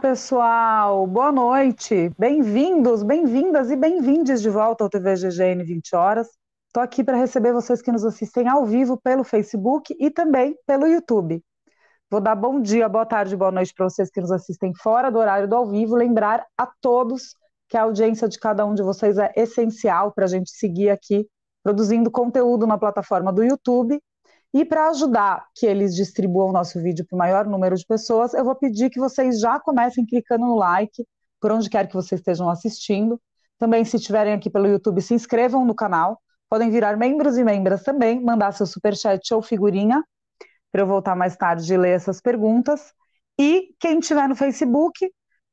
Pessoal. Boa noite. Bem-vindos, bem-vindas e bem-vindes de volta ao TV GGN 20 horas. Estou aqui para receber vocês que nos assistem ao vivo pelo Facebook e também pelo YouTube. Vou dar bom dia, boa tarde, boa noite para vocês que nos assistem fora do horário do ao vivo. Lembrar a todos que a audiência de cada um de vocês é essencial para a gente seguir aqui produzindo conteúdo na plataforma do YouTube e para ajudar que eles distribuam o nosso vídeo para o maior número de pessoas, eu vou pedir que vocês já comecem clicando no like, por onde quer que vocês estejam assistindo. Também, se estiverem aqui pelo YouTube, se inscrevam no canal. Podem virar membros e membras também, mandar seu superchat ou figurinha, para eu voltar mais tarde e ler essas perguntas. E quem estiver no Facebook,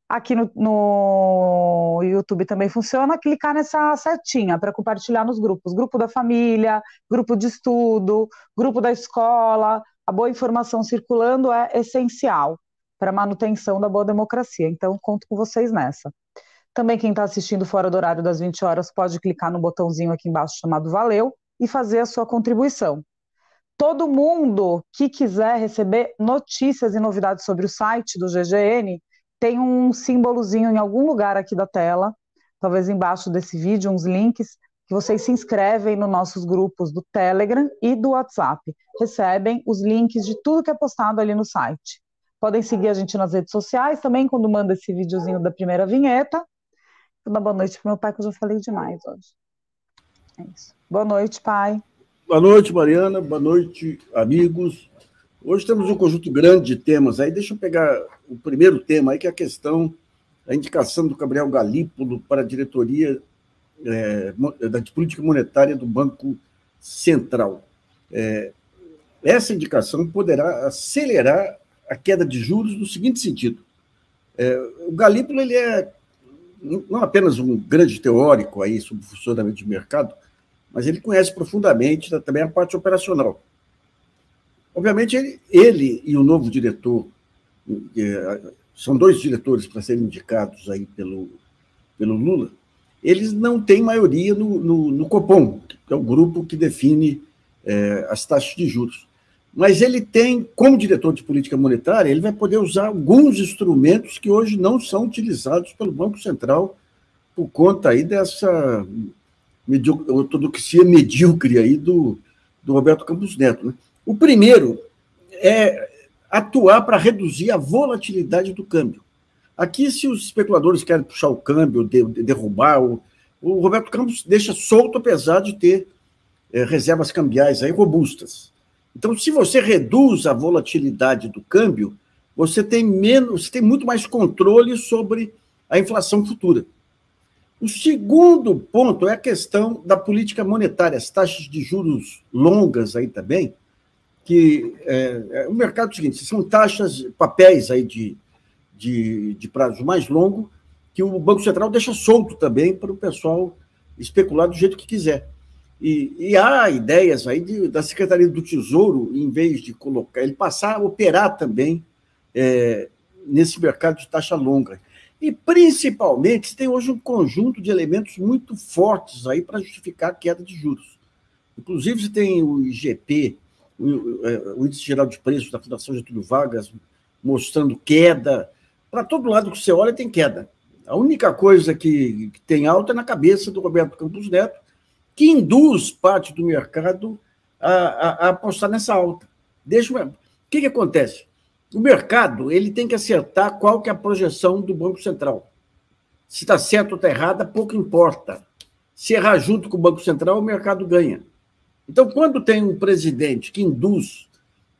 Aqui no, no YouTube também funciona, clicar nessa setinha para compartilhar nos grupos. Grupo da família, grupo de estudo, grupo da escola. A boa informação circulando é essencial para a manutenção da boa democracia. Então, conto com vocês nessa. Também quem está assistindo fora do horário das 20 horas pode clicar no botãozinho aqui embaixo chamado Valeu e fazer a sua contribuição. Todo mundo que quiser receber notícias e novidades sobre o site do GGN tem um símbolozinho em algum lugar aqui da tela, talvez embaixo desse vídeo, uns links, que vocês se inscrevem nos nossos grupos do Telegram e do WhatsApp. Recebem os links de tudo que é postado ali no site. Podem seguir a gente nas redes sociais também, quando manda esse videozinho da primeira vinheta. Vou dar boa noite para meu pai, que eu já falei demais hoje. É isso. Boa noite, pai. Boa noite, Mariana. Boa noite, amigos. Hoje temos um conjunto grande de temas aí. Deixa eu pegar o primeiro tema aí, que é a questão da indicação do Gabriel Galípolo para a diretoria é, da política monetária do Banco Central. É, essa indicação poderá acelerar a queda de juros no seguinte sentido. É, o Galípolo ele é não apenas um grande teórico aí sobre o funcionamento de mercado, mas ele conhece profundamente também a parte operacional. Obviamente, ele, ele e o novo diretor, são dois diretores para serem indicados aí pelo, pelo Lula, eles não têm maioria no, no, no Copom, que é o grupo que define é, as taxas de juros. Mas ele tem, como diretor de política monetária, ele vai poder usar alguns instrumentos que hoje não são utilizados pelo Banco Central por conta aí dessa ortodoxia medíocre aí do, do Roberto Campos Neto. Né? O primeiro é atuar para reduzir a volatilidade do câmbio. Aqui, se os especuladores querem puxar o câmbio, de, de derrubar, o, o, Roberto Campos deixa solto, apesar de ter é, reservas cambiais aí robustas. Então, se você reduz a volatilidade do câmbio, você tem menos, você tem muito mais controle sobre a inflação futura. O segundo ponto é a questão da política monetária, as taxas de juros longas aí também, que é, é, o mercado é o seguinte, são taxas, papéis aí de, de, de prazo mais longo, que o Banco Central deixa solto também para o pessoal especular do jeito que quiser. E, e há ideias aí de, da Secretaria do Tesouro, em vez de colocar, ele passar a operar também é, nesse mercado de taxa longa. E, principalmente, tem hoje um conjunto de elementos muito fortes aí para justificar a queda de juros. Inclusive, você tem o IGP, o, o índice geral de preços da Fundação Getúlio Vargas mostrando queda. Para todo lado que você olha, tem queda. A única coisa que, que tem alta é na cabeça do Roberto Campos Neto, que induz parte do mercado a, a, a apostar nessa alta. Deixa O que, que acontece? O mercado ele tem que acertar qual que é a projeção do Banco Central. Se está certo ou está errada, pouco importa. Se errar junto com o Banco Central, o mercado ganha. Então, quando tem um presidente que induz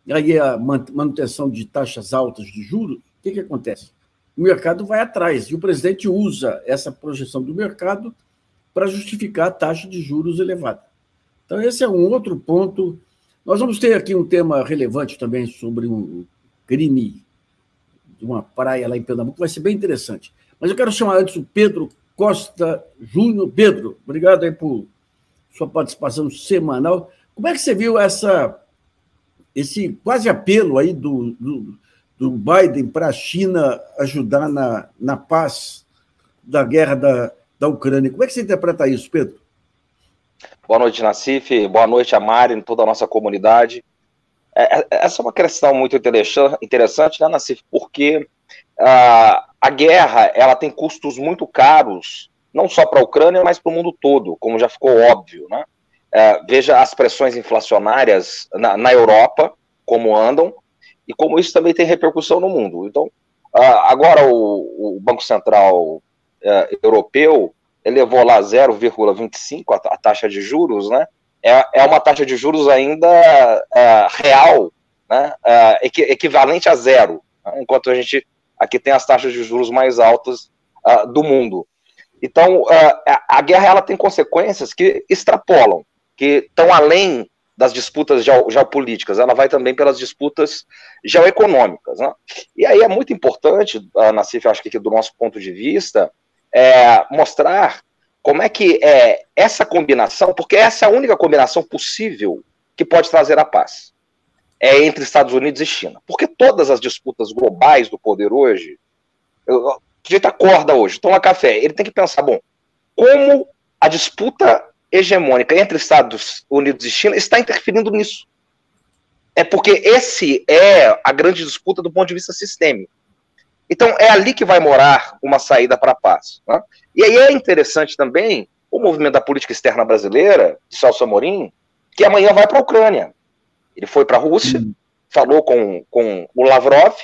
aí a manutenção de taxas altas de juros, o que, que acontece? O mercado vai atrás e o presidente usa essa projeção do mercado para justificar a taxa de juros elevada. Então, esse é um outro ponto. Nós vamos ter aqui um tema relevante também sobre um crime de uma praia lá em Pernambuco, vai ser bem interessante. Mas eu quero chamar antes o Pedro Costa Júnior. Pedro, obrigado aí por sua participação semanal. Como é que você viu essa, esse quase apelo aí do, do, do Biden para a China ajudar na, na paz da guerra da, da Ucrânia? Como é que você interpreta isso, Pedro? Boa noite, Nassif. Boa noite a Mari, toda a nossa comunidade. É, é, essa é uma questão muito interessante, né, Nassif, porque uh, a guerra ela tem custos muito caros, não só para a Ucrânia, mas para o mundo todo, como já ficou óbvio. Né? Uh, veja as pressões inflacionárias na, na, Europa, como andam, e como isso também tem repercussão no mundo. Então, uh, agora o, o, Banco Central Europeu elevou lá 0,25 a, a, taxa de juros, né? É, é uma taxa de juros ainda real, né? equivalente a zero, né? enquanto a gente aqui tem as taxas de juros mais altas uh, do mundo. Então, uh, a guerra ela tem consequências que extrapolam, que estão além das disputas geopolíticas, ela vai também pelas disputas geoeconômicas. Né? E aí é muito importante, uh, Nassif, acho que do nosso ponto de vista, é, mostrar como é que é essa combinação, porque essa é a única combinação possível que pode trazer a paz é entre Estados Unidos e China. Porque todas as disputas globais do poder hoje, jeito acorda hoje, toma café, ele tem que pensar, bom, como a disputa hegemônica entre Estados Unidos e China está interferindo nisso. É porque esse é a grande disputa do ponto de vista sistêmico. Então é ali que vai morar uma saída para a paz. Né? E aí é interessante também o movimento da política externa brasileira, de Celso Amorim, que amanhã vai para a Ucrânia. Ele foi para a Rússia, uhum. falou com, com o Lavrov,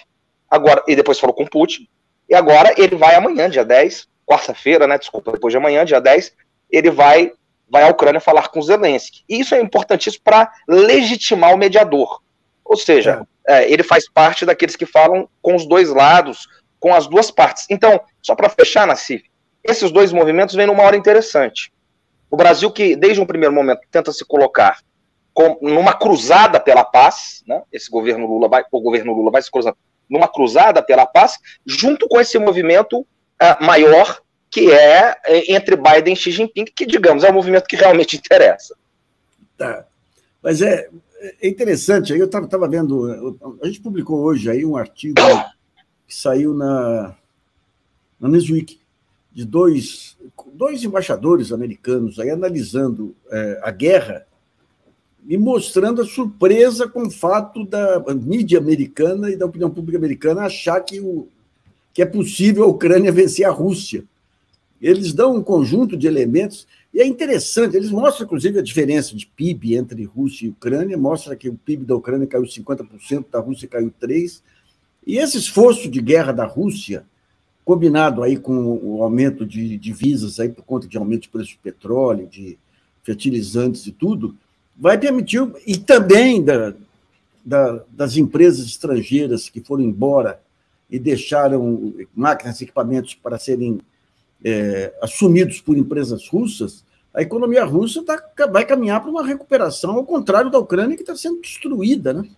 agora e depois falou com Putin, e agora ele vai amanhã, dia 10, quarta-feira, né? Desculpa, depois de amanhã, dia 10, ele vai, vai à Ucrânia falar com Zelensky. E isso é importantíssimo para legitimar o mediador. Ou seja, é. É, ele faz parte daqueles que falam com os dois lados, com as duas partes. Então, só para fechar, Nassif, esses dois movimentos vêm numa hora interessante. O Brasil, que desde um primeiro momento tenta se colocar com, numa cruzada pela paz, né? Esse governo Lula vai, o governo Lula vai se cruzar numa cruzada pela paz, junto com esse movimento uh, maior que é, é entre Biden e Xi Jinping, que digamos é o movimento que realmente interessa. Tá, mas é, é interessante. Eu estava vendo, a gente publicou hoje aí um artigo que saiu na na Newsweek de dois, dois embaixadores americanos aí analisando é, a guerra e mostrando a surpresa com o fato da mídia americana e da opinião pública americana achar que, o, que é possível a Ucrânia vencer a Rússia. Eles dão um conjunto de elementos, e é interessante, eles mostram, inclusive, a diferença de PIB entre Rússia e Ucrânia, mostra que o PIB da Ucrânia caiu 50%, da Rússia caiu 3%, e esse esforço de guerra da Rússia, combinado aí com o aumento de divisas aí por conta de aumento de preço de petróleo, de fertilizantes e tudo, vai permitir, e também da, da, das empresas estrangeiras que foram embora e deixaram máquinas e equipamentos para serem é, assumidos por empresas russas, a economia russa tá, vai caminhar para uma recuperação, ao contrário da Ucrânia, que está sendo destruída. Né?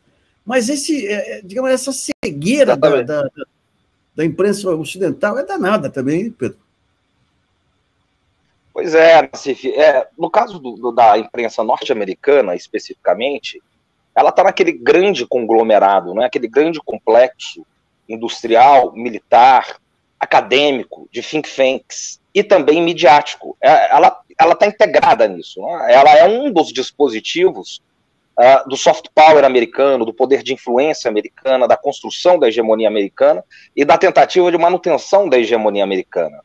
Mas esse, é, é digamos, essa cegueira da, da, da imprensa ocidental é danada também, Pedro. Pois é, Nassif, é, no caso do, do, da imprensa norte-americana, especificamente, ela está naquele grande conglomerado, né, aquele grande complexo industrial, militar, acadêmico, de think tanks e também midiático. É, ela está integrada nisso. Né? Ela é um dos dispositivos uh, do soft power americano, do poder de influência americana, da construção da hegemonia americana e da tentativa de manutenção da hegemonia americana.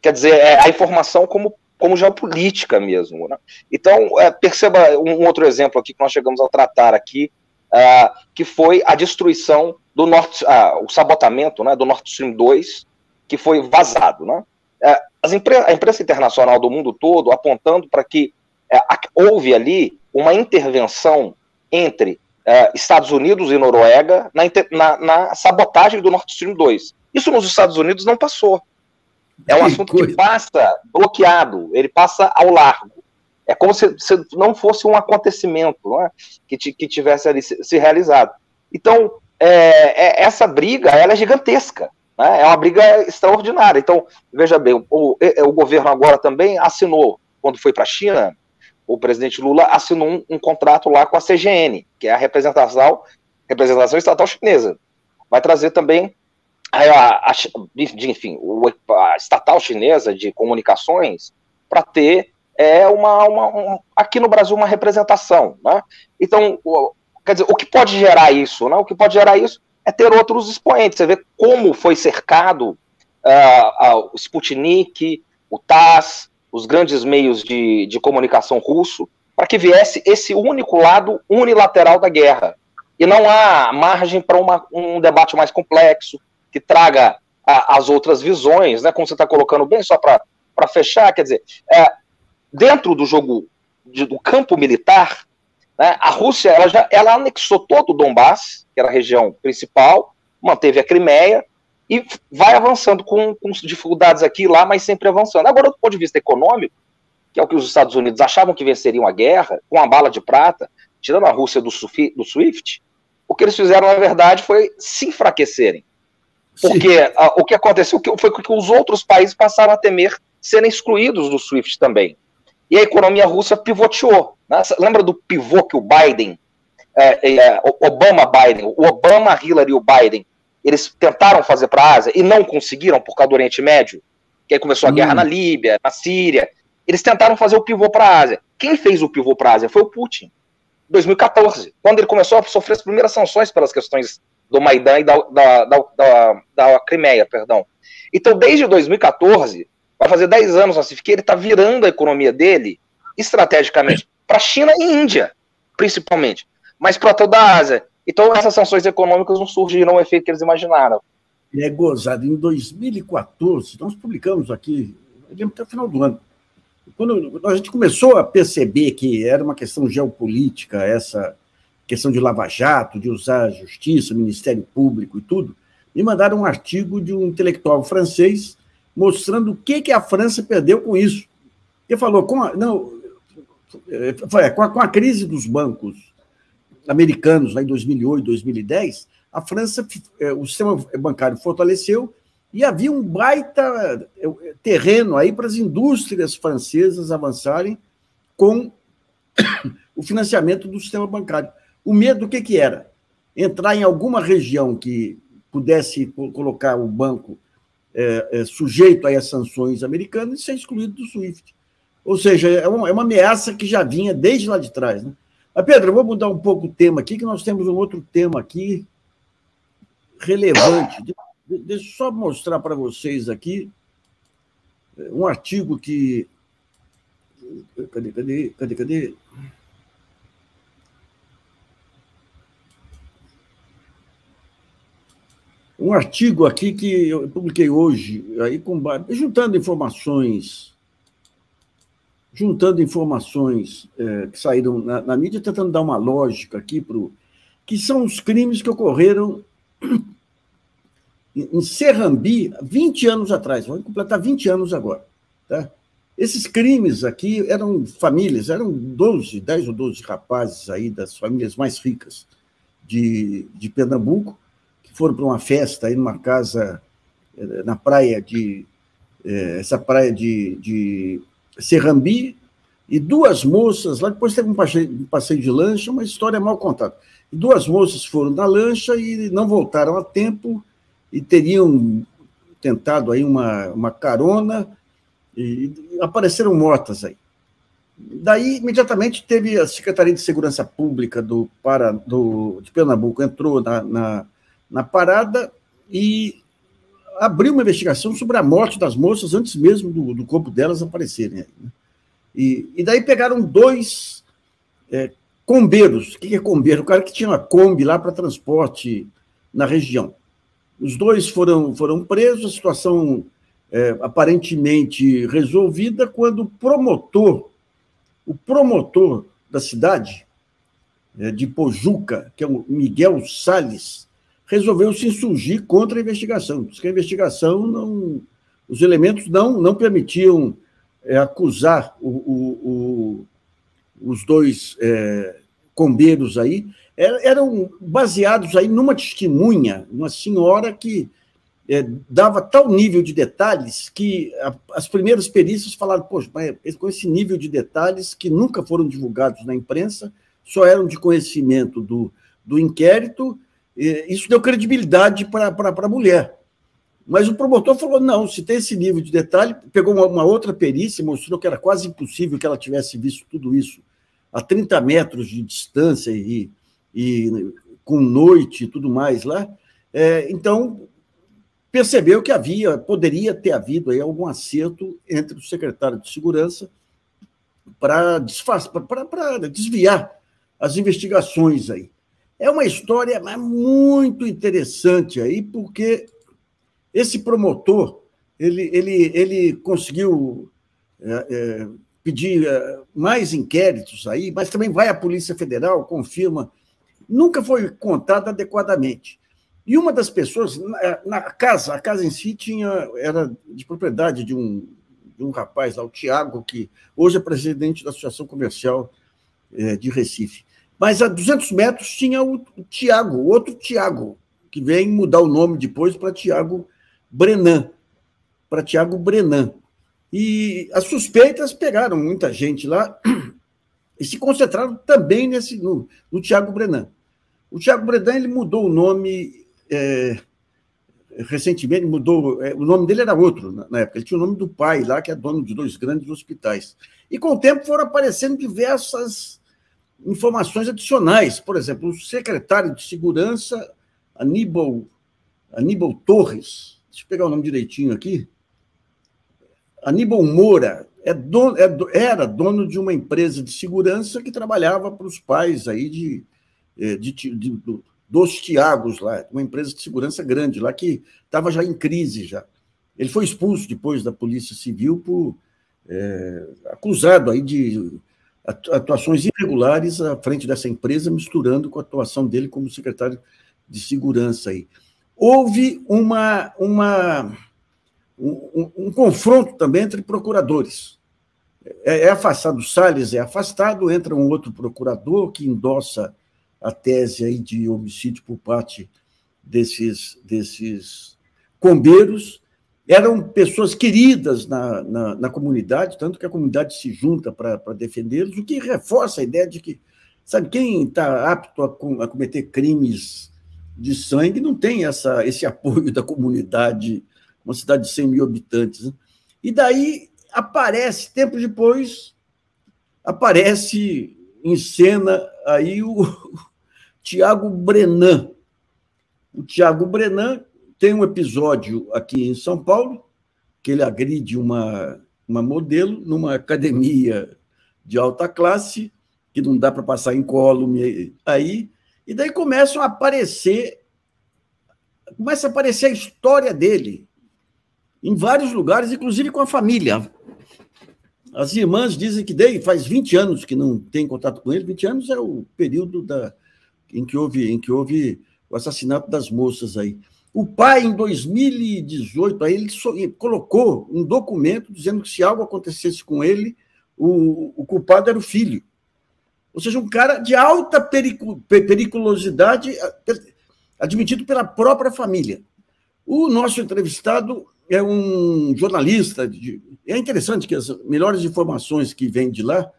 Quer dizer, é a informação como como geopolítica mesmo. Né? Então, é, perceba um, outro exemplo aqui que nós chegamos a tratar aqui, uh, que foi a destruição do Norte, uh, o sabotamento né, do Nord Stream 2, que foi vazado. Né? Uh, impre a imprensa internacional do mundo todo apontando para que é, houve ali uma intervenção entre Estados Unidos e Noruega na, na, na sabotagem do Nord Stream 2. Isso nos Estados Unidos não passou. É um assunto que passa bloqueado, ele passa ao largo. É como se, se não fosse um acontecimento é? que, que tivesse ali se, se realizado. Então, é, é, essa briga ela é gigantesca. Né? É uma briga extraordinária. Então, veja bem, o, o, o governo agora também assinou, quando foi para a China, o presidente Lula assinou um, um, contrato lá com a CGN, que é a representação, representação estatal chinesa. Vai trazer também a, a, enfim, a estatal chinesa de comunicações para ter é uma, uma um, aqui no Brasil uma representação, né? Então, o, quer dizer, o que pode gerar isso, né? O que pode gerar isso é é ter outros expoentes. Você vê como foi cercado uh, uh, o Sputnik, o TASS, os grandes meios de, de comunicação russo, para que viesse esse único lado unilateral da guerra. E não há margem para um debate mais complexo, que traga a, as outras visões, né, como você está colocando bem, só para fechar, quer dizer, é, dentro do jogo de, do campo militar, né, a Rússia ela já ela anexou todo o Donbass, que era a região principal, manteve a Crimeia, e vai avançando com, com dificuldades aqui e lá, mas sempre avançando. Agora, do ponto de vista econômico, que é o que os Estados Unidos achavam que venceriam a guerra, com a bala de prata, tirando a Rússia do, do SWIFT, o que eles fizeram, na verdade, foi se enfraquecerem. Porque a, o que aconteceu foi que os outros países passaram a temer serem excluídos do SWIFT também. E a economia russa pivoteou. Né? Lembra do pivô que o Biden, é, é, Obama-Biden, o Obama, Hillary e o Biden eles tentaram fazer para a Ásia e não conseguiram por causa do Oriente Médio, que aí começou a guerra hum. na Líbia, na Síria. Eles tentaram fazer o pivô para a Ásia. Quem fez o pivô para a Ásia foi o Putin, 2014, quando ele começou a sofrer as primeiras sanções pelas questões do Maidan e da, da, da, da, Crimeia, perdão. Então, desde 2014, vai fazer 10 anos assim, que ele está virando a economia dele estrategicamente para a China e Índia, principalmente, mas para toda a Ásia. Então, essas sanções econômicas não surgiram o efeito que eles imaginaram. É gozado. Em 2014, nós publicamos aqui, lembro até o final do ano, quando a gente começou a perceber que era uma questão geopolítica, essa questão de Lava-Jato, de usar a justiça, o Ministério Público e tudo, me mandaram um artigo de um intelectual francês mostrando o que, que a França perdeu com isso. Ele falou, com a, não, foi, com, a, com a crise dos bancos americanos, lá em 2008, 2010, a França, é, o sistema bancário fortaleceu e havia um baita é, terreno aí para as indústrias francesas avançarem com o financiamento do sistema bancário. O medo, o que, que era? Entrar em alguma região que pudesse colocar o banco é, é, sujeito às sanções americanas e ser excluído do SWIFT. Ou seja, é uma, é uma ameaça que já vinha desde lá de trás. Né? Mas, Pedro, vou mudar um pouco o tema aqui, que nós temos um outro tema aqui relevante. Deixa eu só mostrar para vocês aqui é, um artigo que. Cadê, cadê, cadê, cadê? Um artigo aqui que eu publiquei hoje, aí com, juntando informações juntando informações é, que saíram na, na, mídia, tentando dar uma lógica aqui para que são os crimes que ocorreram em Serrambi 20 anos atrás, vão completar 20 anos agora. Tá? Esses crimes aqui eram famílias, eram 12, 10 ou 12 rapazes aí das famílias mais ricas de, de Pernambuco, foram para uma festa aí numa casa eh, na praia de. Eh, essa praia de, de Serrambi, e duas moças, lá depois teve um passeio, um passeio de lancha, uma história mal contada. E duas moças foram na lancha e não voltaram a tempo e teriam tentado aí uma, uma carona e apareceram mortas aí. Daí, imediatamente, teve a Secretaria de Segurança Pública do, para, do, de Pernambuco, entrou na, na, na parada e abriu uma investigação sobre a morte das moças antes mesmo do, do corpo delas aparecerem. Né? E, e, daí pegaram dois é, combeiros. O que é combeiro? O cara que tinha uma Kombi lá para transporte na região. Os dois foram, foram presos, a situação é, aparentemente resolvida, quando o promotor, o promotor da cidade, é, de Pojuca, que é o Miguel Sales, resolveu se insurgir contra a investigação. Diz que a investigação não. Os elementos não, não permitiam é, acusar o, o, o, os dois é, combeiros aí. Eram baseados aí numa testemunha, uma senhora que é, dava tal nível de detalhes que a, as primeiras perícias falaram, poxa, mas com esse nível de detalhes que nunca foram divulgados na imprensa, só eram de conhecimento do, do inquérito isso deu credibilidade para a mulher. Mas o promotor falou: não, se tem esse nível de detalhe, pegou uma, uma, outra perícia, mostrou que era quase impossível que ela tivesse visto tudo isso a 30 metros de distância e, e com noite e tudo mais lá. É, então, percebeu que havia, poderia ter havido aí algum acerto entre o secretário de Segurança para desviar as investigações aí. É uma história muito interessante aí, porque esse promotor ele, ele, ele conseguiu é, é, pedir é, mais inquéritos aí, mas também vai à Polícia Federal, confirma. Nunca foi contado adequadamente. E uma das pessoas, na, na, casa, a casa em si tinha, era de propriedade de um, de um rapaz lá, o Tiago, que hoje é presidente da Associação Comercial é, de Recife. Mas a 200 metros tinha o, Tiago, outro Tiago, que vem mudar o nome depois para Tiago Brenan, para Tiago Brenan. E as suspeitas pegaram muita gente lá e se concentraram também nesse no, no Tiago Brenan. O Tiago Brenan ele mudou o nome é, recentemente, mudou. É, o nome dele era outro na, na época. Ele tinha o nome do pai lá, que é dono de dois grandes hospitais. E com o tempo foram aparecendo diversas informações adicionais. Por exemplo, o secretário de Segurança, Aníbal, Aníbal Torres, deixa eu pegar o nome direitinho aqui. Aníbal Moura é dono, é, era dono de uma empresa de segurança que trabalhava para os pais aí de, é, de, de, dos Tiagos lá, uma empresa de segurança grande lá que estava já em crise já. Ele foi expulso depois da Polícia Civil por é, acusado aí de atuações irregulares à frente dessa empresa, misturando com a atuação dele como secretário de segurança aí. Houve uma, uma um, um, confronto também entre procuradores. É, é afastado, Salles é afastado, entra um outro procurador que endossa a tese aí de homicídio por parte desses, desses combeiros. Eram pessoas queridas na, na, na comunidade, tanto que a comunidade se junta para defendê-los, o que reforça a ideia de que, sabe, quem está apto a, a cometer crimes de sangue não tem essa, esse apoio da comunidade uma cidade de 100 mil habitantes. Né? E daí aparece, tempo depois, aparece em cena aí o Tiago Brenan. O Tiago Brenan tem um episódio aqui em São Paulo, que ele agride uma, uma modelo numa academia de alta classe, que não dá para passar em incólume aí, e daí começam a aparecer, começa a aparecer a história dele, em vários lugares, inclusive com a família. As irmãs dizem que daí faz 20 anos que não tem contato com ele, 20 anos é o período da, em, que houve, em que houve o assassinato das moças aí. O pai, em 2018, aí ele colocou um documento dizendo que se algo acontecesse com ele, o, o culpado era o filho. Ou seja, um cara de alta periculosidade admitido pela própria família. O nosso entrevistado é um jornalista. De, é interessante que as melhores informações que vêm de lá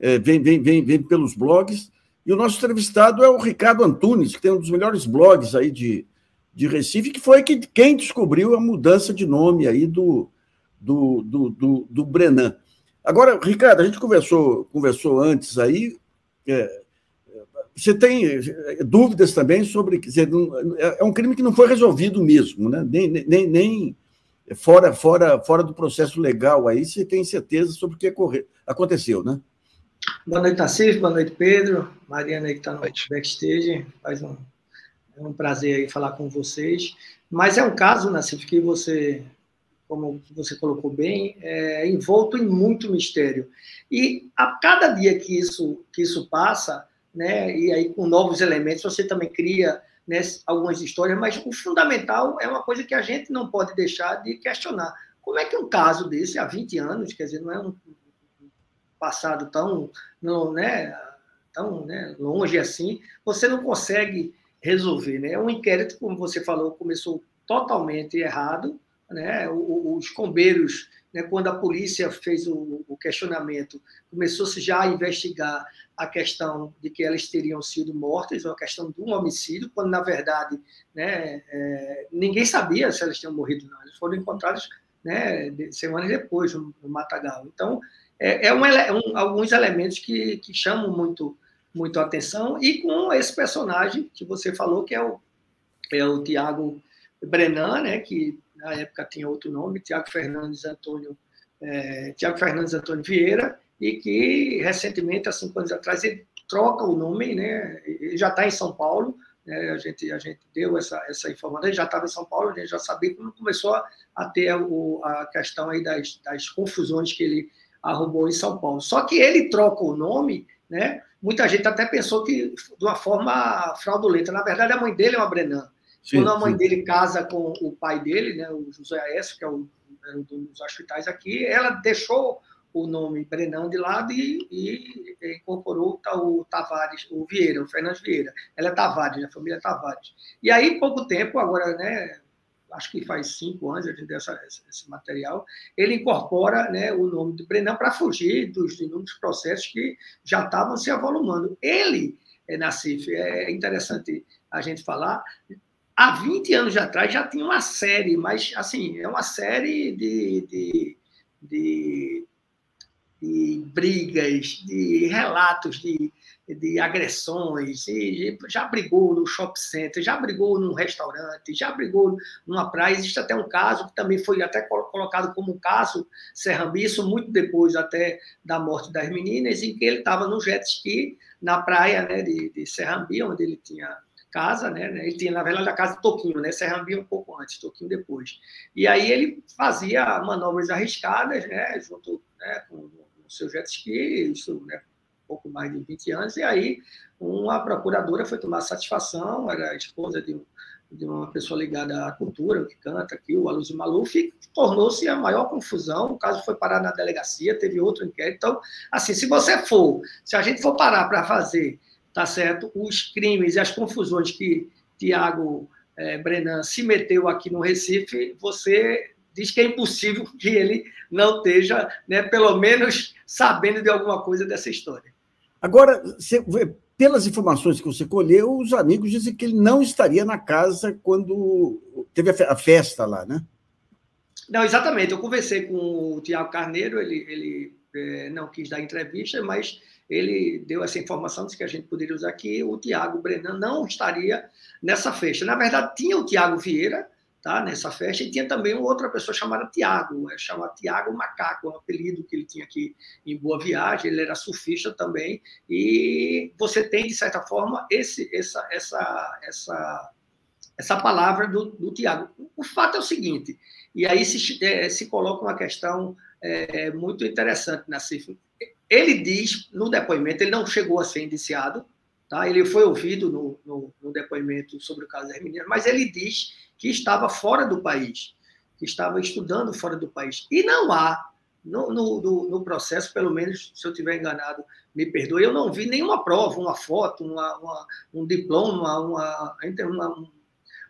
é, vêm, vêm, vêm, vêm pelos blogs. E o nosso entrevistado é o Ricardo Antunes, que tem um dos melhores blogs aí de, de Recife, que foi que, quem descobriu a mudança de nome aí do, do, do, do, do Brenan. Agora, Ricardo, a gente conversou, conversou antes aí. É, você tem é, dúvidas também sobre. É, é um crime que não foi resolvido mesmo, né? nem, nem, nem fora, fora, fora do processo legal aí, você tem certeza sobre o que aconteceu, né? Boa noite, Nassif, boa noite, Pedro, Mariana aí que está no backstage, faz um, é um prazer falar com vocês. Mas é um caso, Nassif, que você, como você colocou bem, é envolto em muito mistério. E a cada dia que isso, que isso passa, né, e aí com novos elementos, você também cria né, algumas histórias, mas o fundamental é uma coisa que a gente não pode deixar de questionar. Como é que um caso desse, há 20 anos, quer dizer, não é um passado tão, não, né, tão né, longe assim, você não consegue resolver. Né? É um inquérito, como você falou, começou totalmente errado, né? Os bombeiros, né, quando a polícia fez o, questionamento, começou-se já a investigar a questão de que elas teriam sido mortas, ou a questão de um homicídio, quando na verdade né, é, ninguém sabia se elas tinham morrido não. Elas foram encontradas né, semanas depois no, Matagal. Então, é, é um, um, alguns elementos que, que chamam muito, muito atenção, e com esse personagem que você falou, que é o é o Tiago Brenan, né, que na época tinha outro nome, Tiago Fernandes Antônio, é, Tiago Fernandes Antônio Vieira, e que recentemente, há cinco anos atrás, ele troca o nome, né, ele já está em São Paulo, né, a, gente, a gente deu essa, essa informação, ele já estava em São Paulo, a gente já sabia quando começou a, a ter o, a questão aí das, das confusões que ele arrumou em São Paulo. Só que ele troca o nome, né? Muita gente até pensou que de uma forma fraudulenta. Na verdade, a mãe dele é uma Brenan. Sim, Quando a mãe sim. dele casa com o pai dele, né, o José Aécio, que é o, é um dos hospitais aqui, ela deixou o nome Brenan de lado e, e incorporou o Tavares, o Vieira, o Fernandes Vieira. Ela é Tavares, a família Tavares. E aí, pouco tempo, agora, né, acho que faz cinco anos gente deu essa, esse material, ele incorpora né, o nome de Brenan para fugir dos inúmeros processos que já estavam se avolumando. Ele, é, Nassif, é interessante a gente falar, há 20 anos atrás já tinha uma série, mas assim, é uma série de, de, de, de brigas, de relatos de de agressões, já brigou no shopping center, já brigou num restaurante, já brigou numa praia. Existe até um caso que também foi até colocado como um caso Serrambiço, muito depois até da morte das meninas, em que ele estava no jet ski na praia né, de, de Serrambi, onde ele tinha casa, né, né? Ele tinha, na verdade, a casa de Toquinho, né? Serrambi um pouco antes, Toquinho depois. E aí ele fazia manobras arriscadas, né? Junto né, com o seu jet ski, isso, né? Pouco mais de 20 anos, e aí uma procuradora foi tomar satisfação, era a esposa de, de uma pessoa ligada à cultura, que canta aqui, o Aluzio Maluf, tornou-se a maior confusão, o caso foi parar na delegacia, teve outro inquérito, então, assim, se você for, se a gente for parar para fazer, tá certo, os crimes e as confusões que Tiago é, Brenan se meteu aqui no Recife, você diz que é impossível que ele não esteja, né, pelo menos, sabendo de alguma coisa dessa história. Agora, você, pelas informações que você colheu, os amigos dizem que ele não estaria na casa quando teve a festa lá, né? Não, exatamente. Eu conversei com o Tiago Carneiro, ele, ele é, não quis dar entrevista, mas ele deu essa informação, disse que a gente poderia usar aqui. O Tiago Brenan não estaria nessa festa. Na verdade, tinha o Tiago Vieira, tá, nessa festa, e tinha também outra pessoa chamada Tiago, é chamado Tiago Macaco, um apelido que ele tinha aqui em Boa Viagem, ele era surfista também, e você tem, de certa forma, esse, essa, essa, essa, essa palavra do, do Tiago. O fato é o seguinte, e aí se, é, se coloca uma questão é, muito interessante na cifra. Ele diz, no depoimento, ele não chegou a ser indiciado, tá? ele foi ouvido no, no, no depoimento sobre o caso das meninas, mas ele diz que estava fora do país, que estava estudando fora do país. E não há, no, no, no processo, pelo menos, se eu estiver enganado, me perdoe, eu não vi nenhuma prova, uma foto, uma, uma, um diploma, uma, uma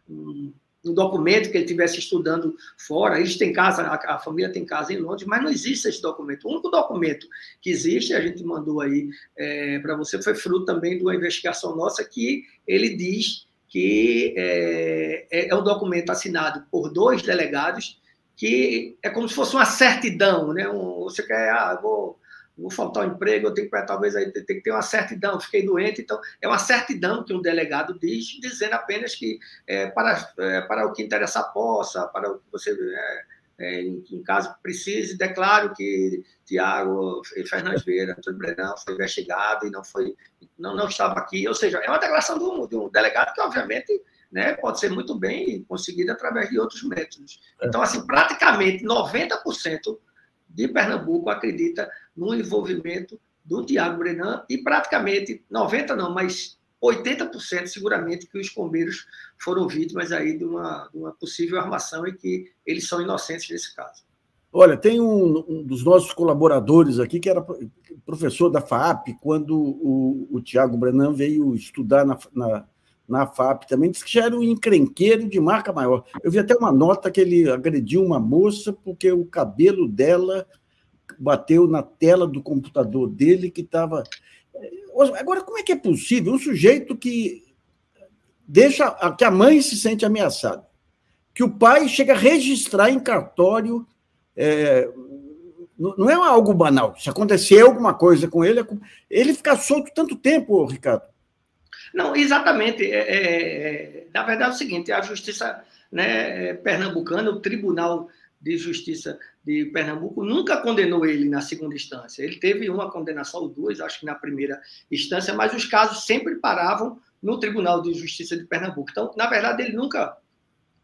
um, um, documento que ele estivesse estudando fora. Eles têm casa, a, a, família tem casa em Londres, mas não existe esse documento. O único documento que existe, a gente mandou aí é, para você, foi fruto também de uma investigação nossa que ele diz que é, é, é um documento assinado por dois delegados, que é como se fosse uma certidão, né? Um, você quer, ah, vou, vou faltar um emprego, eu tenho que talvez aí tem que ter uma certidão, fiquei doente, então é uma certidão que um delegado diz, dizendo apenas que é, para, é, para o que interessa possa, para o que você é, é, em, em, caso precise, declaro que Tiago Fernandes Vieira, Antônio Brenão foi investigado e não foi, não, não estava aqui. Ou seja, é uma declaração de um, de um delegado que, obviamente, né, pode ser muito bem conseguida através de outros métodos. É. Então, assim, praticamente 90% de Pernambuco acredita no envolvimento do Tiago Brenan e praticamente 90 não, mas 80% seguramente que os bombeiros foram vítimas aí de uma, de uma, possível armação e que eles são inocentes nesse caso. Olha, tem um, um, dos nossos colaboradores aqui que era professor da FAP, quando o, o Tiago Brenan veio estudar na, na, na FAP também, disse que já era um encrenqueiro de marca maior. Eu vi até uma nota que ele agrediu uma moça porque o cabelo dela bateu na tela do computador dele que estava Agora, como é que é possível um sujeito que deixa que a mãe se sente ameaçada, que o pai chega a registrar em cartório, é, não é algo banal. Se acontecer alguma coisa com ele, é ele fica solto tanto tempo, Ricardo. Não, exatamente. É, é, é, na verdade é o seguinte, a justiça né, pernambucana, o Tribunal de Justiça de Pernambuco nunca condenou ele na segunda instância. Ele teve uma condenação ou duas, acho que na primeira instância, mas os casos sempre paravam no Tribunal de Justiça de Pernambuco. Então, na verdade, ele nunca,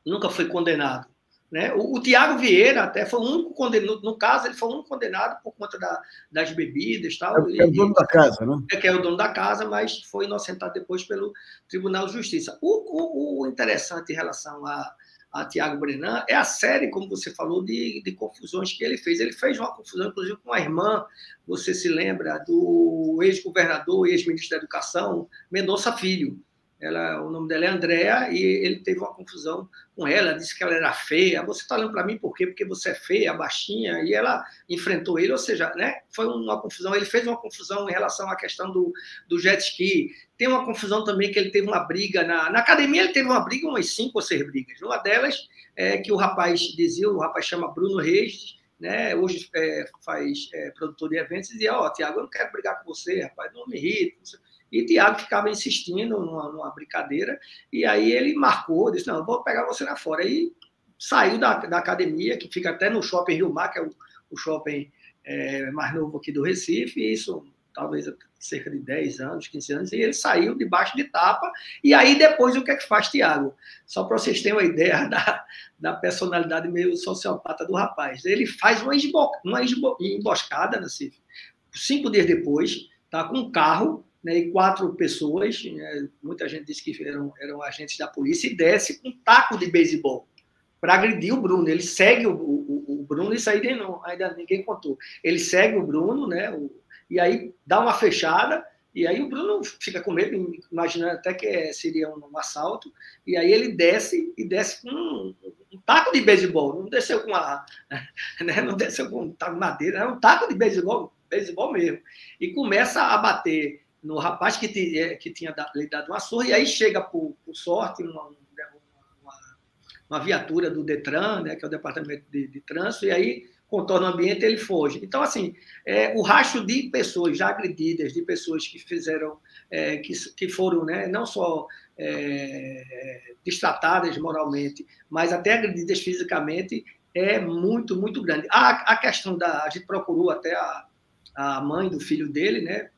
nunca foi condenado. Né? O, o Tiago Vieira até foi o único condenado, no caso, ele foi o único condenado por conta da, das bebidas tal. É, é o dono da casa, né? É que é o dono da casa, mas foi inocentado depois pelo Tribunal de Justiça. O, o, o interessante em relação a, a Tiago Brenan é a série, como você falou, de, de confusões que ele fez. Ele fez uma confusão, inclusive, com a irmã, você se lembra, do ex-governador ex-ministro da Educação, Mendonça Filho ela, o nome dela é Andréa, e ele teve uma confusão com ela, disse que ela era feia. Você está olhando para mim por quê? Porque você é feia, baixinha, e ela enfrentou ele, ou seja, né, foi uma confusão. Ele fez uma confusão em relação à questão do, do jet ski. Tem uma confusão também que ele teve uma briga na, na academia, ele teve uma briga, umas cinco ou seis brigas. Uma delas é que o rapaz dizia, o rapaz chama Bruno Reis, né, hoje é, faz é, produtor de eventos, e dizia: Ó, oh, Tiago, eu não quero brigar com você, rapaz, não me irrita. E Tiago ficava insistindo numa, numa, brincadeira, e aí ele marcou, disse: Não, vou pegar você lá fora. E saiu da, da academia, que fica até no shopping Rio Mar, que é o, o shopping é, mais novo aqui do Recife, isso talvez cerca de 10 anos, 15 anos, e ele saiu debaixo de tapa. E aí depois o que é que faz Tiago? Só para vocês terem uma ideia da, da personalidade meio sociopata do rapaz. Ele faz uma, esbo, uma emboscada, né, cinco dias depois, tá com um carro né, e quatro pessoas, né, muita gente disse que eram, eram agentes da polícia, e desce com um taco de beisebol para agredir o Bruno. Ele segue o, o, o Bruno, isso aí não, ainda ninguém contou. Ele segue o Bruno, né, o, e aí dá uma fechada, e aí o Bruno fica com medo, imaginando até que seria um, um assalto, e aí ele desce e desce com um, um taco de beisebol, não desceu com a, né, não desceu com um taco de madeira, é um taco de beisebol, beisebol mesmo, e começa a bater no rapaz que, te, é, que tinha lhe dado uma surra, e aí chega, por, por sorte, uma, uma, uma, viatura do Detran, né, que é o Departamento de, de Trânsito, e aí contorna o ambiente ele foge. Então, assim, é, o rastro de pessoas já agredidas, de pessoas que fizeram, é, que, que foram né, não só é, destratadas moralmente, mas até agredidas fisicamente, é muito, muito grande. A, a questão da. A gente procurou até a, a mãe do filho dele, né?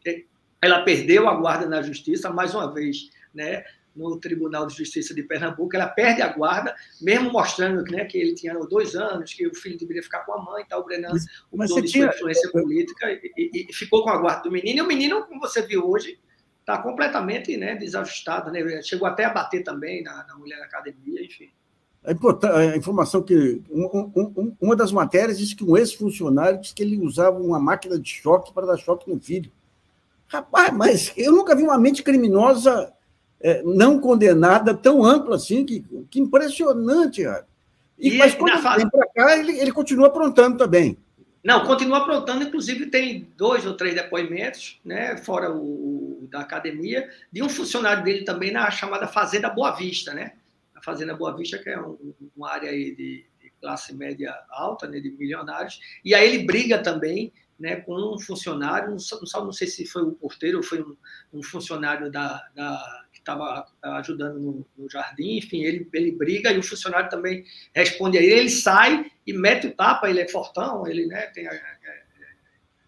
É, ela perdeu a guarda na justiça, mais uma vez, né, no Tribunal de Justiça de Pernambuco, ela perde a guarda, mesmo mostrando né, que ele tinha dois anos, que o filho deveria ficar com a mãe e tal, o Brenan, o dono de tinha... influência política, e, e, ficou com a guarda do menino, e o menino, como você viu hoje, está completamente né, desajustado, né? chegou até a bater também na, na mulher da academia, enfim. A informação que um, um, uma das matérias diz que um ex-funcionário disse que ele usava uma máquina de choque para dar choque no filho. Rapaz, mas eu nunca vi uma mente criminosa é, não condenada tão ampla assim, que, que impressionante, cara. E, e mas quando fase... vem para cá, ele, ele continua aprontando também. Não, continua aprontando, inclusive tem dois ou três depoimentos, né, fora o, da academia, de um funcionário dele também na chamada Fazenda Boa Vista, né? A Fazenda Boa Vista, que é um, uma área aí de, de, classe média alta, né, de milionários, e aí ele briga também né, com um funcionário, não, não sei se foi o porteiro ou foi um, um funcionário da, da que estava ajudando no, no, jardim, enfim, ele, ele briga e o funcionário também responde a ele, ele sai e mete o tapa, ele é fortão, ele né, tem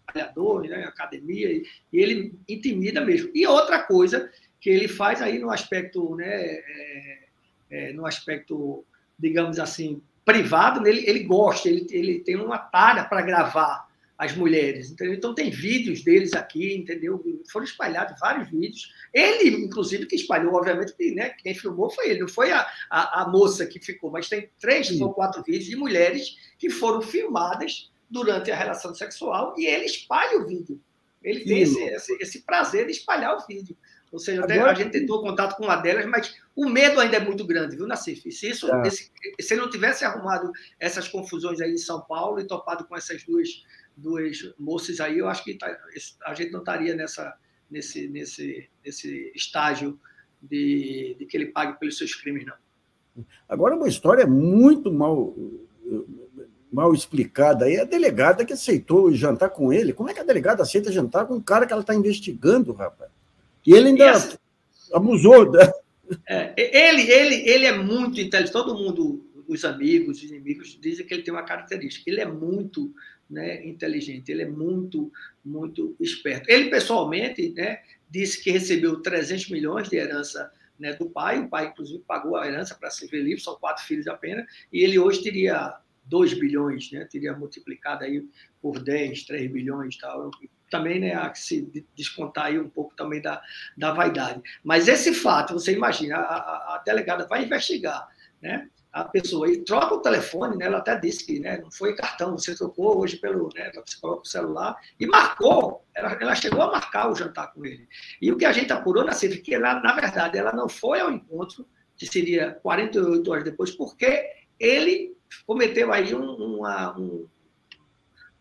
trabalhador, né, academia, e, ele intimida mesmo. E outra coisa que ele faz aí no aspecto, né, é, é, no aspecto, digamos assim, privado, ele, ele gosta, ele, ele tem uma talha para gravar as mulheres. Entendeu? Então, tem vídeos deles aqui, entendeu? Foram espalhados vários vídeos. Ele, inclusive, que espalhou, obviamente, né? quem filmou foi ele, não foi a, a, a moça que ficou, mas tem três Sim. ou quatro vídeos de mulheres que foram filmadas durante a relação sexual e ele espalha o vídeo. Ele tem esse, esse, esse, prazer de espalhar o vídeo. Ou seja, Agora... a gente tentou contato com uma delas, mas o medo ainda é muito grande, viu, Nassif? Se, isso, é. esse, se ele não tivesse arrumado essas confusões aí em São Paulo e topado com essas duas duas moças aí, eu acho que tá, a gente não estaria nessa, nesse, nesse, nesse estágio de, de que ele pague pelos seus crimes, não. Agora, uma história muito mal, mal explicada aí, a delegada que aceitou jantar com ele. Como é que a delegada aceita jantar com um cara que ela está investigando, rapaz? E ele ainda. E, abusou. Né? É, ele, ele, ele é muito inteligente. Todo mundo, os amigos, os inimigos, dizem que ele tem uma característica. Ele é muito né, inteligente, ele é muito, muito esperto. Ele, pessoalmente, né, disse que recebeu 300 milhões de herança né, do pai. O pai, inclusive, pagou a herança para se ver livre, são quatro filhos apenas. E ele hoje teria 2 bilhões, né, teria multiplicado aí por 10, 3 bilhões tal também né, há que se descontar aí um pouco também da, da vaidade. Mas esse fato, você imagina, a, a delegada vai investigar, né? A pessoa e troca o telefone, né? Ela até disse que né, não foi cartão, você trocou hoje pelo, né? Celular e marcou. Ela, ela chegou a marcar o jantar com ele. E o que a gente apurou na CIF, que ela, na verdade, ela não foi ao encontro, que seria 48 horas depois, porque ele cometeu aí um, uma, um,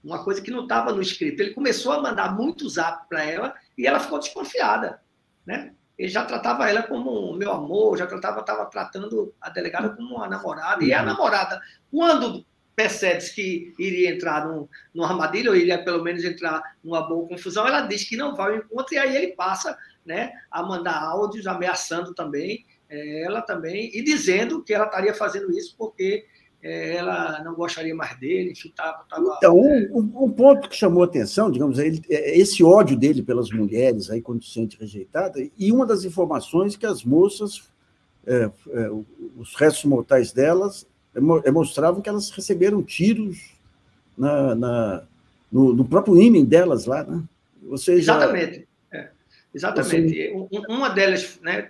uma coisa que não estava no script. Ele começou a mandar muito zap para ela e ela ficou desconfiada, né? Ele já tratava ela como meu amor, já tratava, estava tratando a delegada como uma namorada. E a uhum. namorada, quando percebe que iria entrar num, num armadilha, ou iria pelo menos entrar numa boa confusão, ela diz que não vai ao encontro, e aí ele passa né, a mandar áudios ameaçando também eh, ela também, e dizendo que ela estaria fazendo isso porque ela não gostaria mais dele, enfim, tava, tava Então, um, um, ponto que chamou atenção, digamos, ele, é esse ódio dele pelas mulheres, aí quando se sente rejeitada, e uma das informações que as moças, é, é, os restos mortais delas, é, mostravam que elas receberam tiros na, na no, no, próprio ímã delas lá, né? Ou seja, Exatamente. É, exatamente. Você... Uma delas né,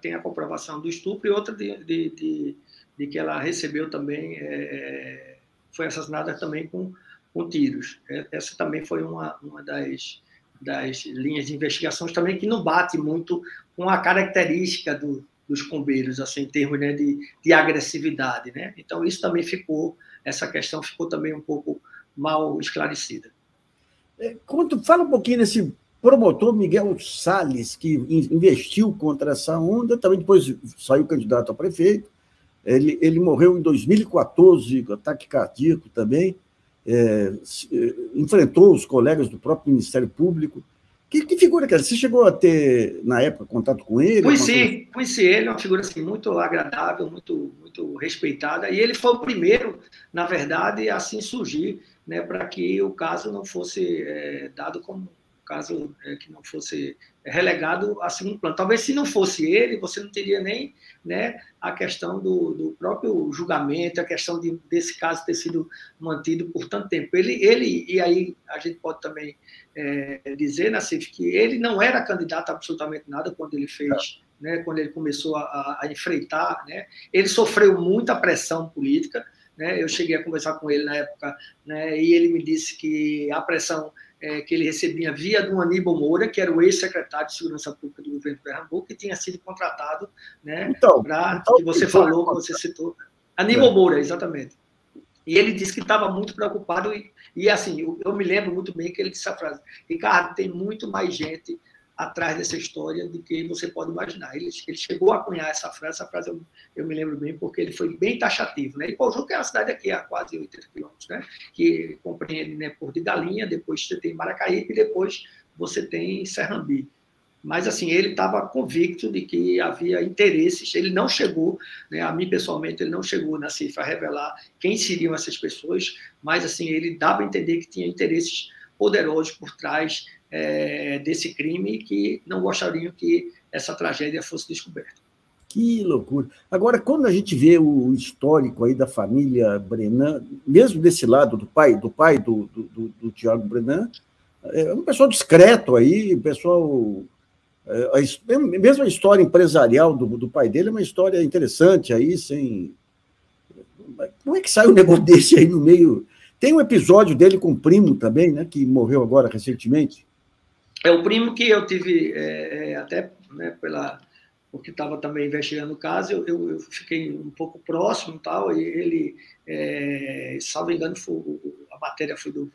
tem a comprovação do estupro e outra de, de, de de que ela recebeu também, é, foi assassinada também com, com tiros. É, essa também foi uma, uma das, das linhas de investigações também que não bate muito com a característica do, dos bombeiros, assim, em termos né, de, de agressividade, né? Então isso também ficou, essa questão ficou também um pouco mal esclarecida. É, conta, fala um pouquinho desse promotor Miguel Salles, que investiu contra essa onda, também depois saiu candidato a prefeito, ele, ele morreu em 2014, com ataque cardíaco também, é, é, enfrentou os colegas do próprio Ministério Público. Que, que figura que era? Você chegou a ter, na época, contato com ele? Conheci, conheci ele, é uma figura assim, muito agradável, muito, muito respeitada, e ele foi o primeiro, na verdade, a assim surgir, né, para que o caso não fosse é, dado como caso é, que não fosse relegado a segundo plano. Talvez se não fosse ele, você não teria nem né, a questão do, do próprio julgamento, a questão de, desse caso ter sido mantido por tanto tempo. Ele, ele e aí a gente pode também é, dizer, Nassif, que ele não era candidato a absolutamente nada quando ele fez, né, quando ele começou a, a enfrentar. Né, ele sofreu muita pressão política. Né, eu cheguei a conversar com ele na época né, e ele me disse que a pressão é, que ele recebia via do Aníbal Moura, que era o ex-secretário de Segurança Pública do governo de Pernambuco, que tinha sido contratado, né, então, para então, que você falou, que você citou. Aníbal é. Moura, exatamente. E ele disse que estava muito preocupado, e, e assim, eu, eu, me lembro muito bem que ele disse a frase: Ricardo, tem muito mais gente atrás dessa história do que você pode imaginar. Ele, ele chegou a cunhar essa frase, essa frase eu, eu, me lembro bem, porque ele foi bem taxativo. Né? E Paulo que é uma cidade aqui a quase 80 quilômetros, né? que compreende né, Porto de Galinha, depois você tem Maracaípe e depois você tem Serrambi. Mas, assim, ele estava convicto de que havia interesses. Ele não chegou, né, a mim pessoalmente, ele não chegou na cifra a revelar quem seriam essas pessoas, mas, assim, ele dava a entender que tinha interesses poderosos por trás é, desse crime que não gostariam que essa tragédia fosse descoberta. Que loucura. Agora, quando a gente vê o histórico aí da família Brenan, mesmo desse lado do pai, do pai do, do, do, do Tiago Brenan, é um pessoal discreto aí, pessoal. É, a, mesmo a história empresarial do, do pai dele é uma história interessante aí, sem. Como é que sai um negócio desse aí no meio? Tem um episódio dele com o primo também, né, que morreu agora recentemente. É o primo que eu tive, é, é, até né, pela, porque estava também investigando o caso, eu, eu, eu, fiquei um pouco próximo tal, e ele, é, salvo engano, foi, a matéria foi do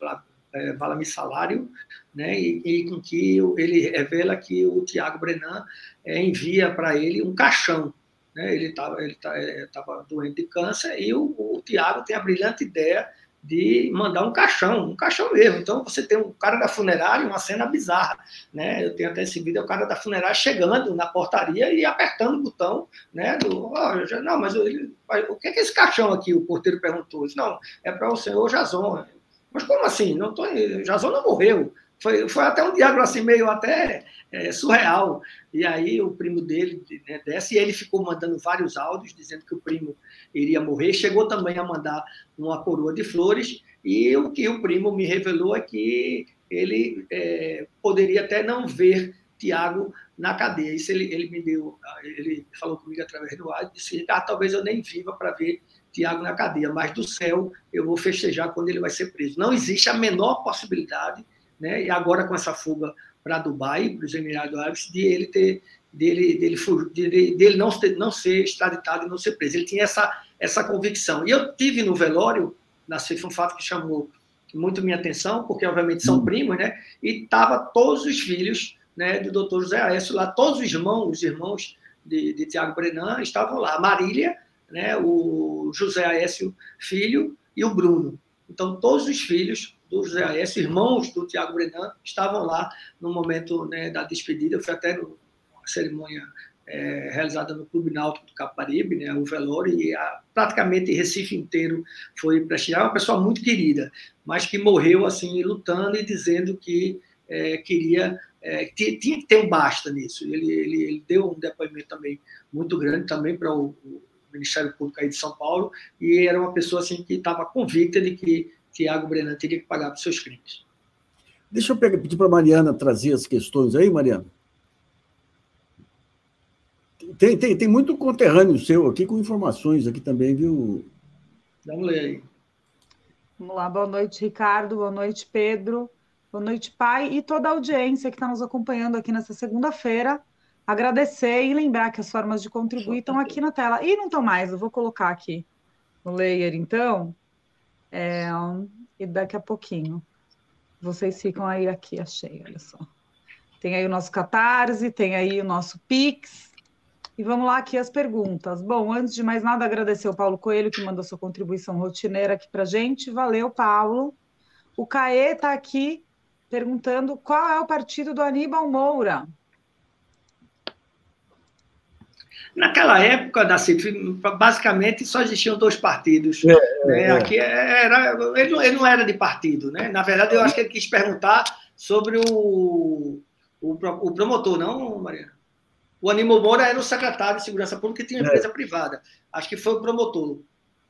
é, Valami Salário, né, e, e, com que ele revela que o Tiago Brenan é, envia para ele um caixão. Né, ele estava ele tá, é, doente de câncer e o, o Tiago tem a brilhante ideia de mandar um caixão, um caixão mesmo. Então você tem um cara da funerária, uma cena bizarra, né? Eu tenho até esse vídeo, é o cara da funerária chegando na portaria e apertando o botão, né? Do, oh, já, não, mas ele, o que é, esse caixão aqui? O porteiro perguntou. Disse, não, é para o senhor Jason. Mas como assim? Não tô, Jason não morreu. Foi, foi até um diálogo assim meio até é, surreal. E aí o primo dele né, desce e ele ficou mandando vários áudios dizendo que o primo iria morrer. Chegou também a mandar uma coroa de flores e o que o primo me revelou é que ele é, poderia até não ver Tiago na cadeia. Isso ele, ele me deu, ele falou comigo através do áudio, disse, ah, talvez eu nem viva para ver Tiago na cadeia, mas do céu eu vou festejar quando ele vai ser preso. Não existe a menor possibilidade né? E agora com essa fuga para Dubai, para os Emirados Árabes, de ele ter dele, dele, dele, dele não, ter, não ser extraditado e não ser preso. Ele tinha essa, essa convicção. E eu tive no velório, na foi um fato que chamou muito minha atenção, porque obviamente são primos, né? E tava todos os filhos, né, do Dr. José Aécio lá, todos os irmãos, os irmãos de, de Tiago Brenan estavam lá. A Marília, né, o José Aécio filho e o Bruno. Então todos os filhos do José Aécio, irmãos do Tiago Brenan, estavam lá no momento né, da despedida. Foi até numa cerimônia é, realizada no Clube Náutico do Caparibe, né, o velório, e a, praticamente Recife inteiro foi prestigiar. Uma pessoa muito querida, mas que morreu assim, lutando e dizendo que é, queria. É, tinha que ter um basta nisso. Ele, ele, ele, deu um depoimento também muito grande também para o, o Ministério Público aí de São Paulo, e era uma pessoa assim, que estava convicta de que Tiago Brenan teria que pagar por seus crimes. Deixa eu pedir para a Mariana trazer as questões aí, Mariana. Tem, tem, tem muito conterrâneo seu aqui com informações aqui também, viu? Vamos ler aí. Vamos lá, boa noite, Ricardo, boa noite, Pedro, boa noite, pai, e toda a audiência que está nos acompanhando aqui nessa segunda-feira. Agradecer e lembrar que as formas de contribuir estão aqui na tela. E não estão mais, eu vou colocar aqui no layer, então. É, e daqui a pouquinho. Vocês ficam aí aqui, achei, olha só. Tem aí o nosso Catarse, tem aí o nosso Pix. E vamos lá aqui as perguntas. Bom, antes de mais nada, agradecer o Paulo Coelho, que mandou sua contribuição rotineira aqui para gente. Valeu, Paulo. O Caê está aqui perguntando qual é o partido do Aníbal Moura. Naquela época, da basicamente só existiam dois partidos. É, é né? é, Aqui era, ele, não, ele não era de partido. Né? Na verdade, eu acho que ele quis perguntar sobre o, o, o promotor, não, Mariana? O Aníbal Moura era o secretário de Segurança Pública e tinha uma é. empresa privada. Acho que foi o promotor.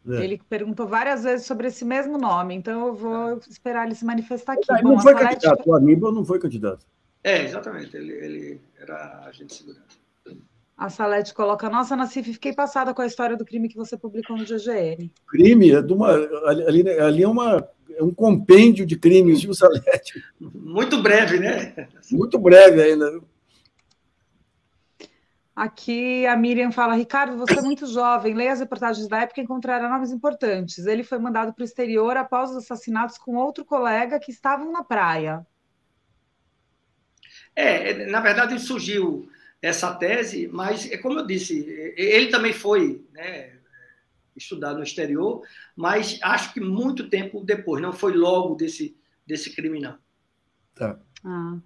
É. Ele perguntou várias vezes sobre esse mesmo nome, então eu vou esperar ele se manifestar aqui. Ele não foi candidato, o Aníbal não foi candidato. É, exatamente, ele, ele era agente de segurança. A Salete coloca, nossa, Nacife, fiquei passada com a história do crime que você publicou no GGN. Crime? É de uma, ali, ali é, uma, é um compêndio de crimes, viu, Salete? Muito breve, né? Muito breve ainda. Aqui a Miriam fala, Ricardo, você é muito jovem, leia as reportagens da época e encontrará nomes importantes. Ele foi mandado para o exterior após os assassinatos com outro colega que estavam na praia. É, na verdade surgiu essa tese, mas é como eu disse, ele também foi né, estudar no exterior, mas acho que muito tempo depois, não foi logo desse, desse crime, não. Tá. Ah.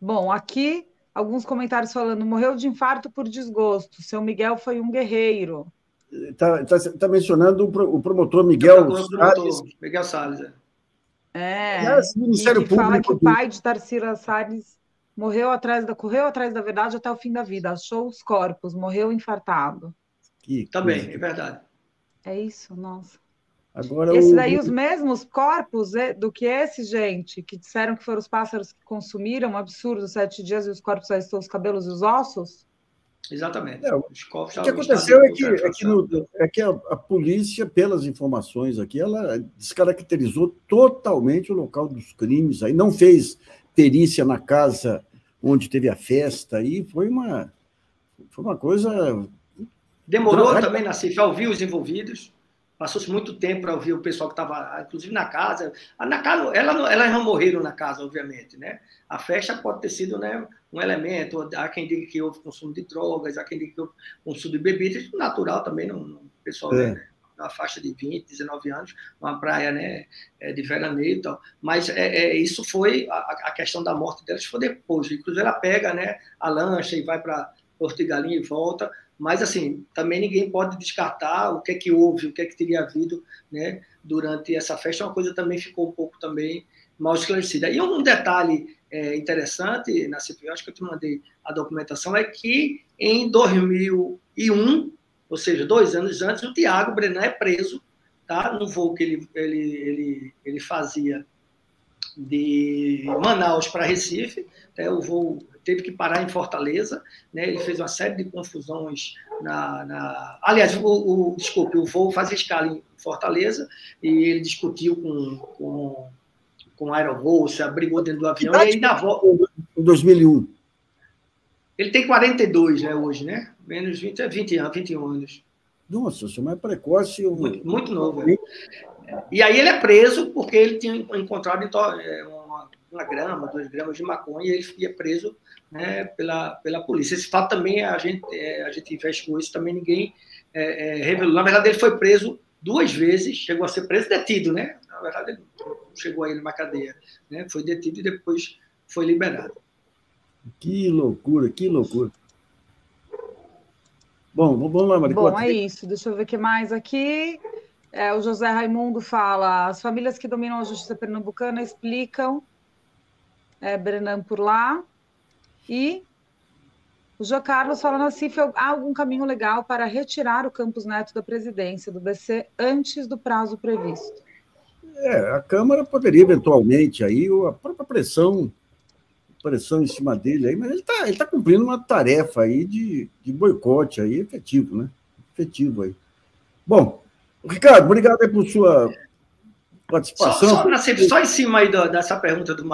Bom, aqui alguns comentários falando, morreu de infarto por desgosto, seu Miguel foi um guerreiro. Está tá, tá mencionando o promotor Miguel Salles. Miguel Salles, é. É, Ministério e que Público. fala que o pai de Tarsila Salles Morreu atrás da, correu atrás da verdade até o fim da vida, achou os corpos, morreu infartado. Que Também, é verdade. É isso, nossa. Agora esse o... daí, os mesmos corpos é, do que esse, gente, que disseram que foram os pássaros que consumiram, um absurdo, sete dias e os corpos só estão os cabelos e os ossos? Exatamente. É, o que aconteceu é que, é que, no, é que a, a, polícia, pelas informações aqui, ela descaracterizou totalmente o local dos crimes, aí não fez perícia na casa onde teve a festa, e foi uma, foi uma coisa. Demorou também, Nassif, a ouvir os envolvidos. Passou-se muito tempo para ouvir o pessoal que estava, inclusive na casa. Na casa, ela, elas não morreram na casa, obviamente, né? A festa pode ter sido né, um elemento. Há quem diga que houve consumo de drogas, há quem diga que houve consumo de bebidas, natural também, não, o pessoal é. né, na faixa de 20, 19 anos, uma praia né, é, de veraneio e tal. Mas é, é, isso foi, a, a, questão da morte delas foi depois. Inclusive, ela pega né, a lancha e vai para Porto de Galinha e volta. Mas, assim, também ninguém pode descartar o que é que houve, o que é que teria havido né, durante essa festa. Uma coisa também ficou um pouco também mal esclarecida. E um detalhe é, interessante, na CPI, acho que eu te mandei a documentação, é que em 2001, ou seja, dois anos antes, o Tiago Brenan é preso tá, no voo que ele, ele, ele, ele fazia de Manaus para Recife, né, o voo teve que parar em Fortaleza, né, ele fez uma série de confusões na... na... Aliás, o, o, desculpe, o voo fazia escala em Fortaleza e ele discutiu com, com, com a aeromoça, brigou dentro do avião, e aí na volta... Em 2001. Ele tem 42, né, hoje, né? Menos 20, é 20 anos, 21 anos. Nossa, você é mais precoce. Eu... Muito, muito novo. É. E aí ele é preso porque ele tinha encontrado é, uma, uma grama, dois gramas de maconha, e ele ia preso né, pela, pela polícia. Esse fato também a gente, é, a gente investigou isso, também ninguém é, é, revelou. Na verdade, ele foi preso duas vezes, chegou a ser preso detido, né? Na verdade, ele chegou aí numa cadeia, né? Foi detido e depois foi liberado. Que loucura, que loucura. Bom, vamos lá, Maricota. Bom, é isso. Deixa eu ver o que mais aqui. É, o José Raimundo fala: as famílias que dominam a justiça pernambucana explicam é, Brenan por lá. E o João Carlos falando assim: há algum caminho legal para retirar o Campos Neto da presidência do BC antes do prazo previsto? É, a Câmara poderia eventualmente aí, a própria pressão pressão em cima dele aí, mas ele está ele tá cumprindo uma tarefa aí de, de boicote aí, efetivo, né? Efetivo aí. Bom, Ricardo, obrigado aí por sua participação. Só, só, só em cima aí do, dessa pergunta do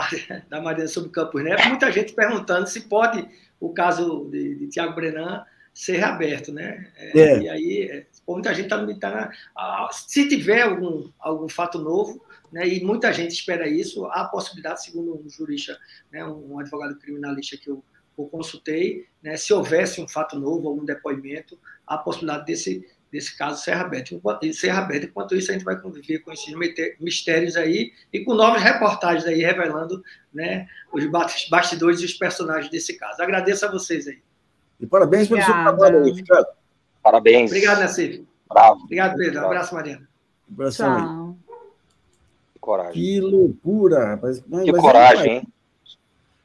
da Mariana sobre o Campos Neto, muita gente perguntando se pode o caso de, de Tiago Brenan ser reaberto, né? É, é. E aí, é, muita gente está tá na. Se tiver algum, algum fato novo, né, e muita gente espera isso, há a possibilidade, segundo um jurista, né, um advogado criminalista que eu, eu consultei, né, se houvesse um fato novo, algum depoimento, há a possibilidade desse, desse caso ser aberto. Enquanto, ser aberto. Enquanto isso, a gente vai conviver com esses mistérios aí e com novas reportagens aí revelando né, os bastidores e os personagens desse caso. Agradeço a vocês aí. E parabéns pelo seu trabalho aí, Ricardo. Parabéns. Obrigado, Nassif. Bravo. Obrigado, Pedro. Um abraço, Mariana. Um abraço Tchau. Coragem. Que loucura, rapaz. Mas, que mas coragem, hein?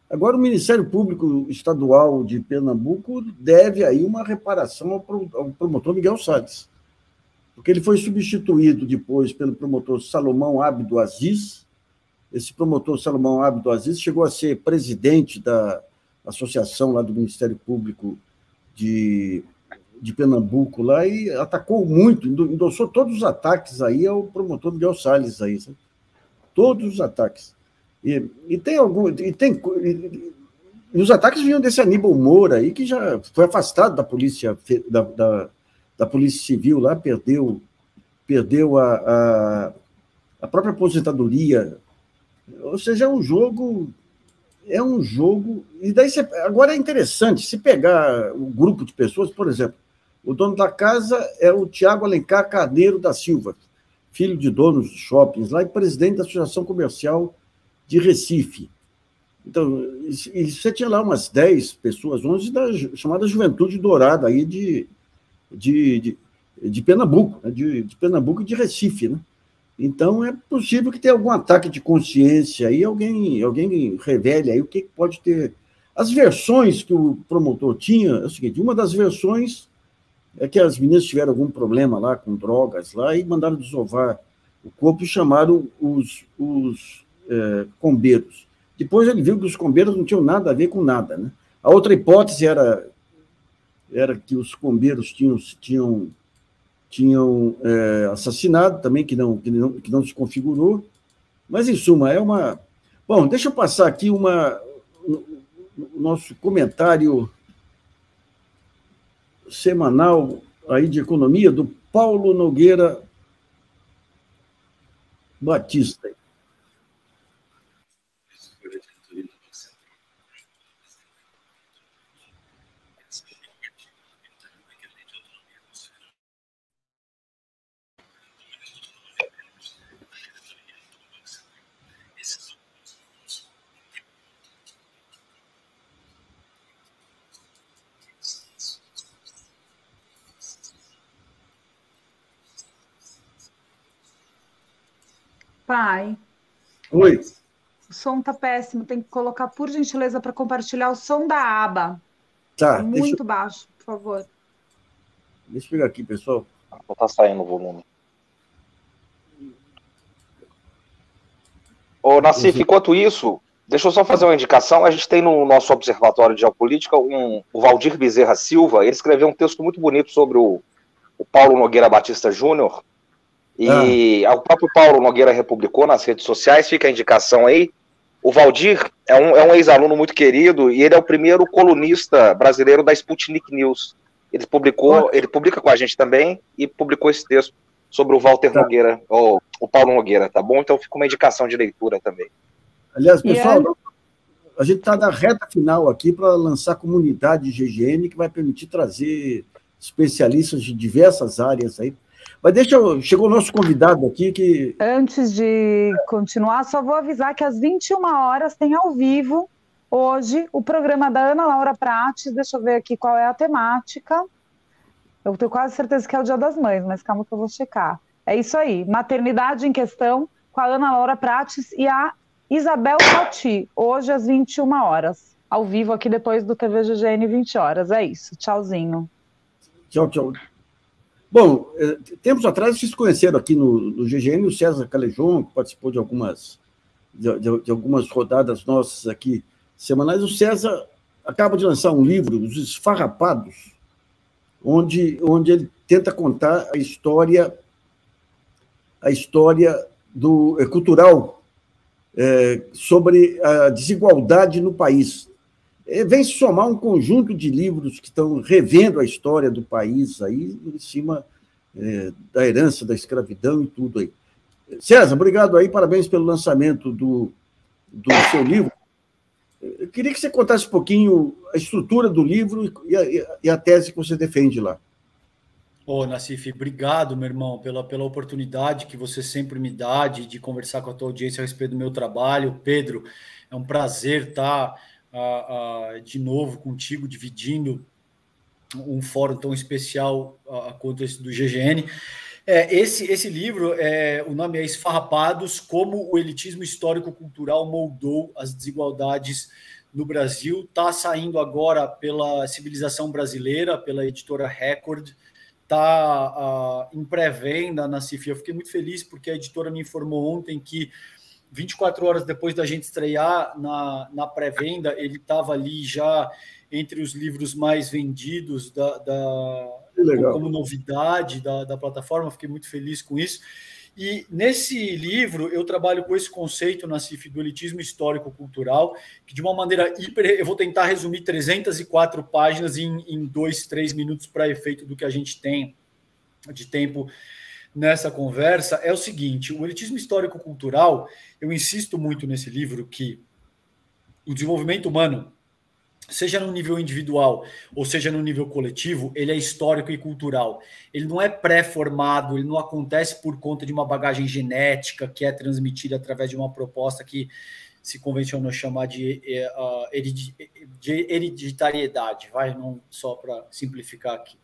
Agora, o Ministério Público Estadual de Pernambuco deve aí uma reparação ao promotor Miguel Salles, porque ele foi substituído depois pelo promotor Salomão Abdo Aziz. Esse promotor Salomão Abdo Aziz chegou a ser presidente da associação lá do Ministério Público de, de Pernambuco lá e atacou muito, endossou todos os ataques aí ao promotor Miguel Salles aí, sabe? todos os ataques. E, e tem algum. E, tem, e, os ataques vinham desse Aníbal Moura aí, que já foi afastado da polícia, da, da, da polícia civil lá, perdeu, perdeu a, a, a própria aposentadoria. Ou seja, é um jogo. É um jogo. E daí você, agora é interessante, se pegar o um grupo de pessoas, por exemplo, o dono da casa é o Tiago Alencar Carneiro da Silva, filho de donos de shoppings lá e presidente da Associação Comercial de Recife. Então, e você tinha lá umas 10 pessoas, 11 da chamada Juventude Dourada aí de, de, de, de Pernambuco, né? de, de Pernambuco e de Recife, né? Então, é possível que tenha algum ataque de consciência aí, alguém, alguém revele aí o que pode ter. As versões que o promotor tinha é o seguinte: uma das versões é que as meninas tiveram algum problema lá com drogas lá e mandaram desovar o corpo e chamaram os, os é, combeiros. Depois ele viu que os combeiros não tinham nada a ver com nada. Né? A outra hipótese era, era que os combeiros tinham, tinham, tinham é, assassinado também, que não, que, não, que não se configurou. Mas, em suma, é uma. Bom, deixa eu passar aqui uma, o nosso comentário semanal aí de economia do Paulo Nogueira Batista. Pai. Oi. O som tá péssimo, tem que colocar, por gentileza, para compartilhar o som da aba. Tá. Muito deixa... baixo, por favor. Deixa eu pegar aqui, pessoal. Não tá saindo o volume. Ô, Nassif, enquanto isso, deixa eu só fazer uma indicação. A gente tem no nosso Observatório de Geopolítica um, o Valdir Bezerra Silva. Ele escreveu um texto muito bonito sobre o, o Paulo Nogueira Batista Júnior. E ah. o próprio Paulo Nogueira republicou nas redes sociais, fica a indicação aí. O Valdir é um, é um ex-aluno muito querido e ele é o primeiro colunista brasileiro da Sputnik News. Ele publicou, ele publica com a gente também e publicou esse texto sobre o Walter tá. Nogueira, ou o Paulo Nogueira, tá bom? Então fica uma indicação de leitura também. Aliás, pessoal, yeah. a gente está na reta final aqui para lançar a comunidade GGN, que vai permitir trazer especialistas de diversas áreas aí. Mas deixa eu. Chegou o nosso convidado aqui que. Antes de continuar, só vou avisar que às 21 horas tem ao vivo, hoje, o programa da Ana Laura Prates. Deixa eu ver aqui qual é a temática. Eu tenho quase certeza que é o Dia das Mães, mas calma que eu vou checar. É isso aí, maternidade em questão com a Ana Laura Prates e a Isabel Pati, hoje às 21 horas, ao vivo aqui depois do TV GGN 20 horas. É isso, tchauzinho. Tchau, tchau. Bom, eh, tempos atrás vocês conheceram aqui no, no GGN o César Calejon, que participou de algumas, de, de, algumas rodadas nossas aqui semanais. O César acaba de lançar um livro, Os Esfarrapados, onde, onde ele tenta contar a história a história do é, cultural é, sobre a desigualdade no país. É, vem se somar um conjunto de livros que estão revendo a história do país aí em cima é, da herança da escravidão e tudo aí. César, obrigado aí, parabéns pelo lançamento do, do seu livro. Eu queria que você contasse um pouquinho a estrutura do livro e a, e a tese que você defende lá. Ô, Nassif, obrigado, meu irmão, pela, pela oportunidade que você sempre me dá de, de conversar com a tua audiência a respeito do meu trabalho. Pedro, é um prazer estar uh, uh, de novo contigo, dividindo um fórum tão especial uh, quanto esse do GGN. É, esse, esse livro, é, o nome é Esfarrapados, como o elitismo histórico-cultural moldou as desigualdades no Brasil. Está saindo agora pela Civilização Brasileira, pela editora Record, está uh, em pré-venda na CIF. Eu fiquei muito feliz porque a editora me informou ontem que 24 horas depois da gente estrear na, na pré-venda, ele estava ali já entre os livros mais vendidos da, da como novidade da, da plataforma. Fiquei muito feliz com isso. E nesse livro eu trabalho com esse conceito na CIF do elitismo histórico-cultural, que de uma maneira hiper. Eu vou tentar resumir 304 páginas em, em dois, três minutos para efeito do que a gente tem de tempo nessa conversa. É o seguinte: o elitismo histórico-cultural, eu insisto muito nesse livro que o desenvolvimento humano seja no nível individual ou seja no nível coletivo, ele é histórico e cultural. Ele não é pré-formado, ele não acontece por conta de uma bagagem genética que é transmitida através de uma proposta que se convencionou chamar de, uh, de hereditariedade, vai, não só para simplificar aqui.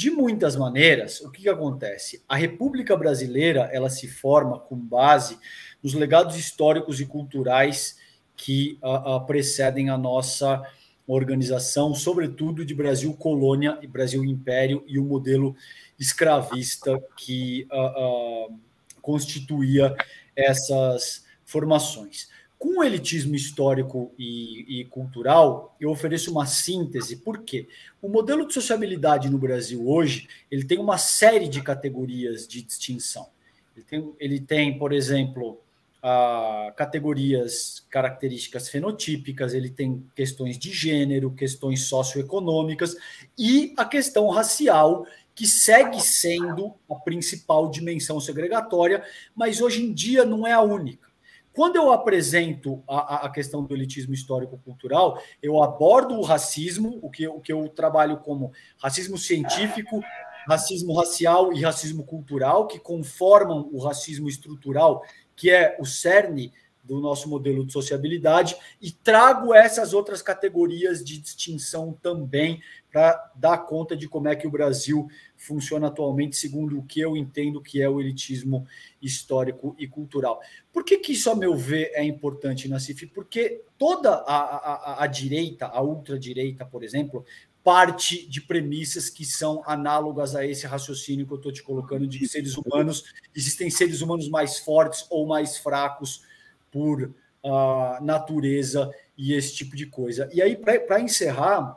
De muitas maneiras, o que, que acontece? A República Brasileira ela se forma com base nos legados históricos e culturais que uh, uh, precedem a nossa organização, sobretudo de Brasil colônia e Brasil império e o modelo escravista que uh, constituía essas formações. Com o elitismo histórico e, e, cultural, eu ofereço uma síntese, porque o modelo de sociabilidade no Brasil hoje ele tem uma série de categorias de distinção. Ele tem, ele tem por exemplo, a categorias, características fenotípicas, ele tem questões de gênero, questões socioeconômicas e a questão racial, que segue sendo a principal dimensão segregatória, mas hoje em dia não é a única. Quando eu apresento a, a questão do elitismo histórico-cultural, eu abordo o racismo, o que, o que eu trabalho como racismo científico, racismo racial e racismo cultural, que conformam o racismo estrutural que é o cerne do nosso modelo de sociabilidade e trago essas outras categorias de distinção também para dar conta de como é que o Brasil funciona atualmente, segundo o que eu entendo que é o elitismo histórico e cultural. Por que, que isso, a meu ver, é importante, Nassif? Porque toda a, a, a direita, a ultradireita, por exemplo, parte de premissas que são análogas a esse raciocínio que eu estou te colocando de seres humanos. Existem seres humanos mais fortes ou mais fracos por uh, natureza e esse tipo de coisa. E aí, para encerrar,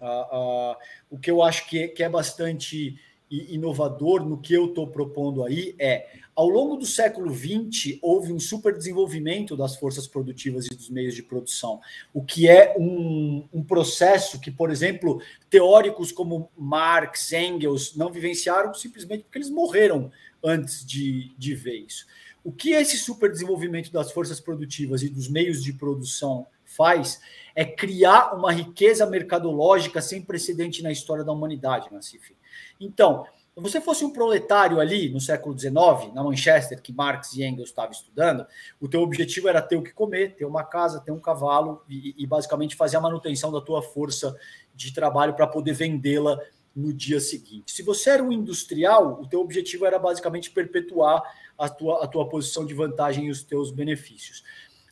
uh, uh, o que eu acho que é, que é bastante inovador no que eu estou propondo aí é ao longo do século XX, houve um super desenvolvimento das forças produtivas e dos meios de produção, o que é um, um, processo que, por exemplo, teóricos como Marx, Engels não vivenciaram simplesmente porque eles morreram antes de, de ver isso. O que esse super desenvolvimento das forças produtivas e dos meios de produção faz é criar uma riqueza mercadológica sem precedente na história da humanidade, Nassif. Então, se você fosse um proletário ali no século XIX, na Manchester, que Marx e Engels estavam estudando, o teu objetivo era ter o que comer, ter uma casa, ter um cavalo e, e basicamente fazer a manutenção da tua força de trabalho para poder vendê-la no dia seguinte. Se você era um industrial, o teu objetivo era basicamente perpetuar a tua, a tua posição de vantagem e os teus benefícios.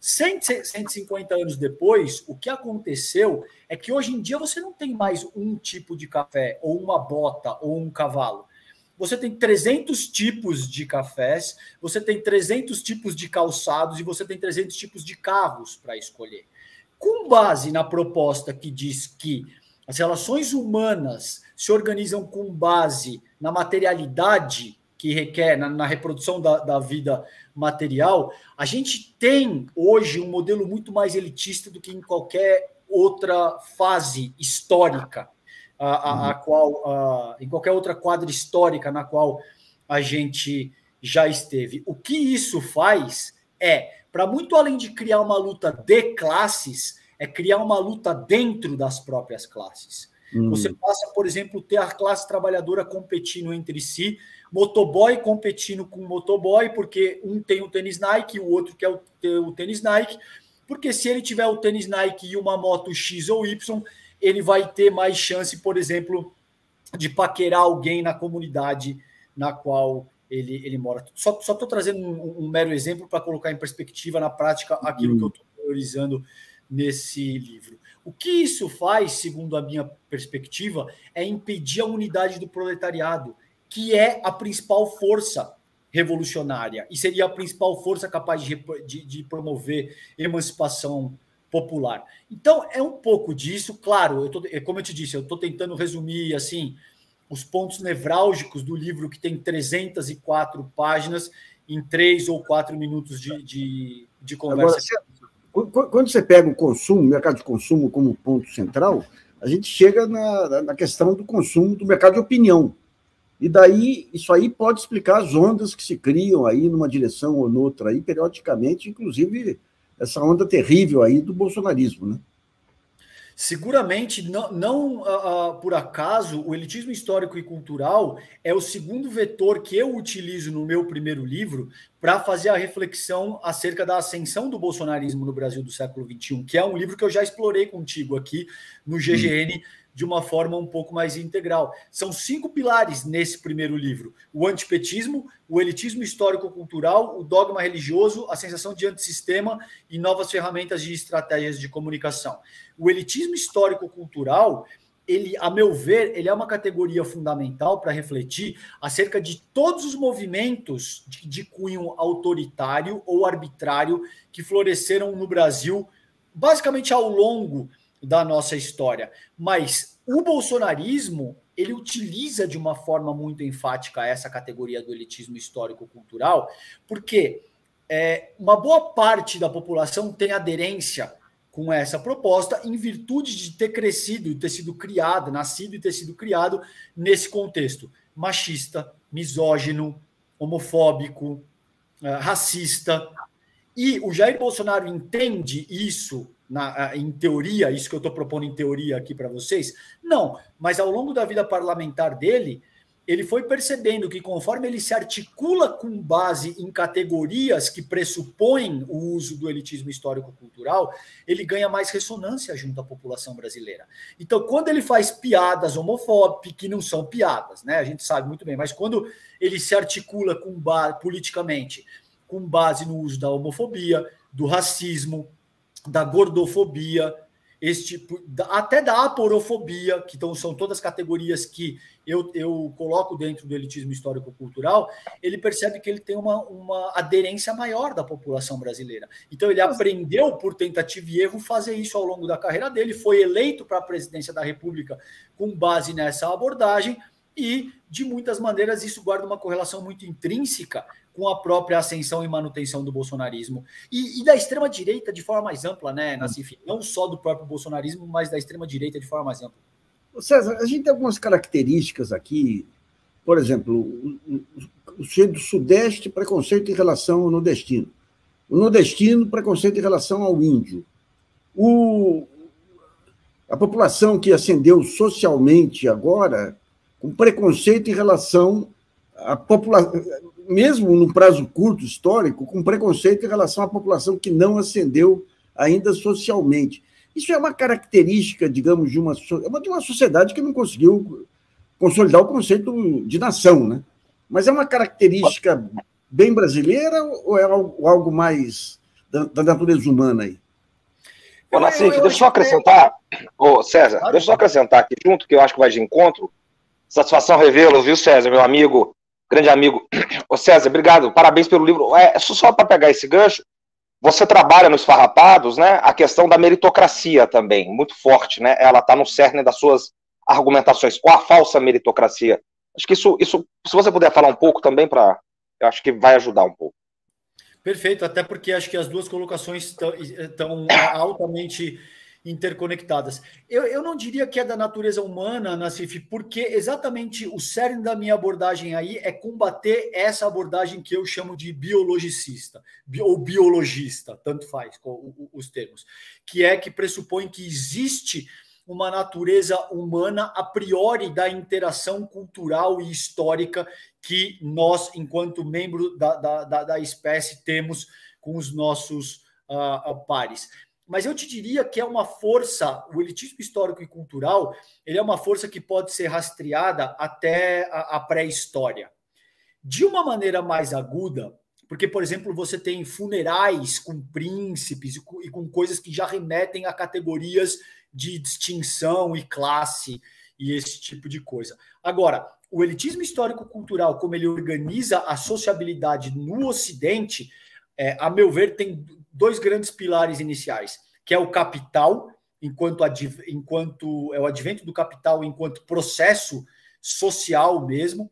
150 anos depois, o que aconteceu é que hoje em dia você não tem mais um tipo de café, ou uma bota, ou um cavalo você tem 300 tipos de cafés, você tem 300 tipos de calçados e você tem 300 tipos de carros para escolher. Com base na proposta que diz que as relações humanas se organizam com base na materialidade que requer, na, na reprodução da, da vida material, a gente tem hoje um modelo muito mais elitista do que em qualquer outra fase histórica a, a, a uhum. qual, a, em qualquer outra quadra histórica na qual a gente já esteve. O que isso faz é, para muito além de criar uma luta de classes, é criar uma luta dentro das próprias classes. Hum. Você passa, por exemplo, ter a classe trabalhadora competindo entre si, motoboy competindo com motoboy, porque um tem o tênis Nike, o outro quer o tênis Nike, porque se ele tiver o tênis Nike e uma moto X ou Y, ele vai ter mais chance, por exemplo, de paquerar alguém na comunidade na qual ele, ele mora. Só estou trazendo um, um, mero exemplo para colocar em perspectiva, na prática, aquilo que eu estou priorizando nesse livro. O que isso faz, segundo a minha perspectiva, é impedir a unidade do proletariado, que é a principal força revolucionária e seria a principal força capaz de, de, de promover emancipação popular. Então, é um pouco disso, claro, eu tô, é como eu te disse, eu estou tentando resumir assim os pontos nevrálgicos do livro que tem 304 páginas em três ou quatro minutos de, de, de conversa. Agora, quando você pega o consumo, o mercado de consumo como ponto central, a gente chega na, na questão do consumo do mercado de opinião. E daí, isso aí pode explicar as ondas que se criam aí numa direção ou noutra aí, periodicamente, inclusive essa onda terrível aí do bolsonarismo, né? Seguramente, não, não uh, uh, por acaso, o elitismo histórico e cultural é o segundo vetor que eu utilizo no meu primeiro livro para fazer a reflexão acerca da ascensão do bolsonarismo no Brasil do século XXI, que é um livro que eu já explorei contigo aqui no GGN. Hum de uma forma um pouco mais integral. São cinco pilares nesse primeiro livro: o antipetismo, o elitismo histórico-cultural, o dogma religioso, a sensação de antissistema e novas ferramentas de estratégias de comunicação. O elitismo histórico-cultural, ele, a meu ver, ele é uma categoria fundamental para refletir acerca de todos os movimentos de, de cunho autoritário ou arbitrário que floresceram no Brasil, basicamente ao longo da nossa história. Mas o bolsonarismo ele utiliza de uma forma muito enfática essa categoria do elitismo histórico-cultural, porque é, uma boa parte da população tem aderência com essa proposta em virtude de ter crescido, ter sido criado, nascido e ter sido criado nesse contexto machista, misógino, homofóbico, é, racista. E o Jair Bolsonaro entende isso na, em teoria, isso que eu estou propondo em teoria aqui para vocês? Não, mas ao longo da vida parlamentar dele, ele foi percebendo que conforme ele se articula com base em categorias que pressupõem o uso do elitismo histórico-cultural, ele ganha mais ressonância junto à população brasileira. Então, quando ele faz piadas homofóbicas, que não são piadas, né? A gente sabe muito bem, mas quando ele se articula com politicamente com base no uso da homofobia, do racismo, da gordofobia, esse tipo, até da aporofobia, que então são todas categorias que eu, eu coloco dentro do elitismo histórico-cultural, ele percebe que ele tem uma, uma aderência maior da população brasileira. Então ele aprendeu, por tentativa e erro, fazer isso ao longo da carreira dele, foi eleito para a presidência da República com base nessa abordagem, e, de muitas maneiras, isso guarda uma correlação muito intrínseca com a própria ascensão e manutenção do bolsonarismo. E, e da extrema-direita de forma mais ampla, né, Nassif? Não só do próprio bolsonarismo, mas da extrema-direita de forma mais ampla. César, a gente tem algumas características aqui, por exemplo, o cheio do Sudeste, preconceito em relação ao nordestino. O nordestino, preconceito em relação ao índio. O, a população que ascendeu socialmente agora, com preconceito em relação à população, mesmo num prazo curto histórico, com preconceito em relação à população que não ascendeu ainda socialmente. Isso é uma característica, digamos, de uma, é de uma sociedade que não conseguiu consolidar o conceito de nação, né? Mas é uma característica bem brasileira ou é algo mais da, da natureza humana aí? Ô, Nassif, deixa eu só acrescentar, ô, César, deixa eu só acrescentar aqui junto, que eu acho que vai de encontro. Satisfação revelo, viu, César, meu amigo, grande amigo. Ô César, obrigado, parabéns pelo livro. É, só para pegar esse gancho, você trabalha nos Farrapados, né? A questão da meritocracia também, muito forte, né? Ela está no cerne das suas argumentações, ou a falsa meritocracia. Acho que isso, isso se você puder falar um pouco também, para, eu acho que vai ajudar um pouco. Perfeito, até porque acho que as duas colocações estão altamente interconectadas. Eu, eu não diria que é da natureza humana, Nassif, porque exatamente o cerne da minha abordagem aí é combater essa abordagem que eu chamo de biologicista, ou biologista, tanto faz os termos, que é que pressupõe que existe uma natureza humana a priori da interação cultural e histórica que nós, enquanto membro da, da, da espécie, temos com os nossos uh, pares mas eu te diria que é uma força, o elitismo histórico e cultural, ele é uma força que pode ser rastreada até a, a pré-história. De uma maneira mais aguda, porque, por exemplo, você tem funerais com príncipes e com, e com coisas que já remetem a categorias de distinção e classe e esse tipo de coisa. Agora, o elitismo histórico-cultural, como ele organiza a sociabilidade no Ocidente, é, a meu ver, tem dois grandes pilares iniciais, que é o capital, enquanto, enquanto é o advento do capital enquanto processo social mesmo,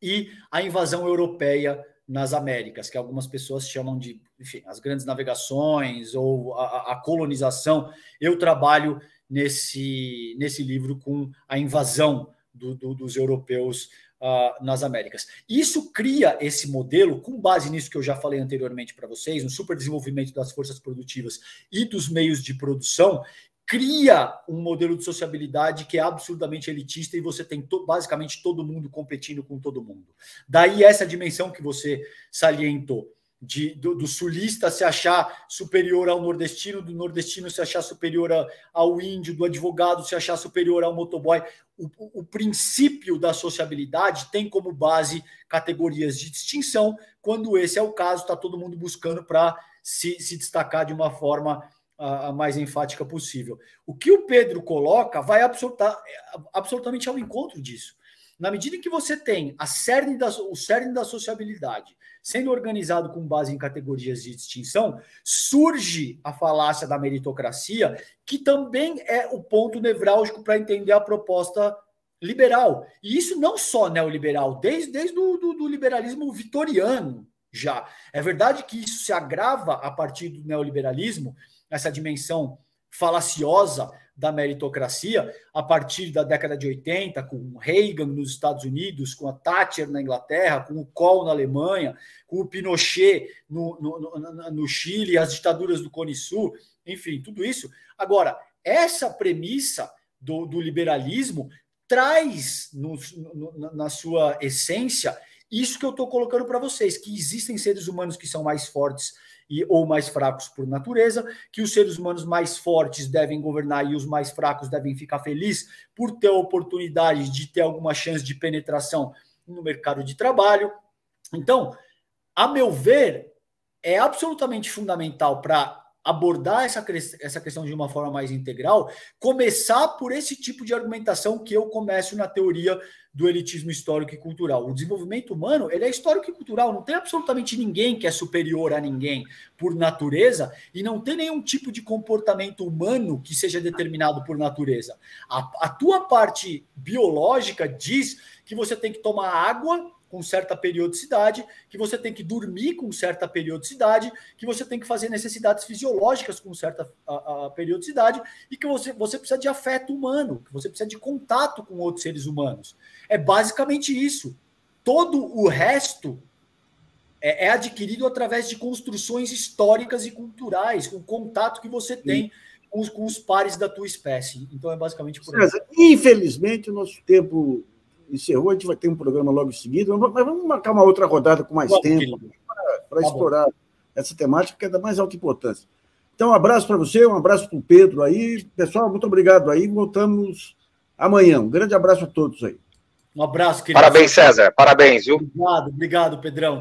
e a invasão europeia nas Américas, que algumas pessoas chamam de, enfim, as grandes navegações ou a, a colonização. Eu trabalho nesse, nesse livro com a invasão do, do, dos europeus uh, nas Américas. Isso cria esse modelo, com base nisso que eu já falei anteriormente para vocês, no superdesenvolvimento das forças produtivas e dos meios de produção, cria um modelo de sociabilidade que é absurdamente elitista e você tem to basicamente todo mundo competindo com todo mundo. Daí essa dimensão que você salientou de, do, do, sulista se achar superior ao nordestino, do nordestino se achar superior ao índio, do advogado se achar superior ao motoboy. O, o, o, princípio da sociabilidade tem como base categorias de distinção. Quando esse é o caso, está todo mundo buscando para se, se destacar de uma forma a, a, mais enfática possível. O que o Pedro coloca vai absoluta, absolutamente ao encontro disso. Na medida em que você tem a cerne da, o cerne da sociabilidade, sendo organizado com base em categorias de distinção, surge a falácia da meritocracia, que também é o ponto nevrálgico para entender a proposta liberal. E isso não só neoliberal, desde, desde o do, do liberalismo vitoriano já. É verdade que isso se agrava a partir do neoliberalismo, essa dimensão falaciosa da meritocracia a partir da década de 80, com Reagan nos Estados Unidos, com a Thatcher na Inglaterra, com o Kohl na Alemanha, com o Pinochet no, no, no, no Chile, as ditaduras do Cone Sul, enfim, tudo isso. Agora, essa premissa do, do liberalismo traz na sua essência isso que eu estou colocando para vocês, que existem seres humanos que são mais fortes e, ou mais fracos por natureza, que os seres humanos mais fortes devem governar e os mais fracos devem ficar felizes por ter a oportunidade de ter alguma chance de penetração no mercado de trabalho. Então, a meu ver, é absolutamente fundamental para abordar essa, essa questão de uma forma mais integral, começar por esse tipo de argumentação que eu começo na teoria do elitismo histórico e cultural. O desenvolvimento humano ele é histórico e cultural, não tem absolutamente ninguém que é superior a ninguém por natureza e não tem nenhum tipo de comportamento humano que seja determinado por natureza. A, a tua parte biológica diz que você tem que tomar água com certa periodicidade, que você tem que dormir com certa periodicidade, que você tem que fazer necessidades fisiológicas com certa a, a periodicidade e que você, você precisa de afeto humano, que você precisa de contato com outros seres humanos. É basicamente isso. Todo o resto é, é adquirido através de construções históricas e culturais, com o contato que você tem com os, com os pares da tua espécie. Então é basicamente por César, Infelizmente, o nosso tempo encerrou, a gente vai ter um programa logo em seguida, mas vamos marcar uma outra rodada com mais Bom, tempo para tá explorar bom. essa temática que é da mais alta importância. Então, um abraço para você, um abraço para o Pedro aí. Pessoal, muito obrigado aí. Voltamos amanhã. Um grande abraço a todos aí. Um abraço, querido. Parabéns, César. Parabéns, viu? Obrigado, obrigado, Pedrão.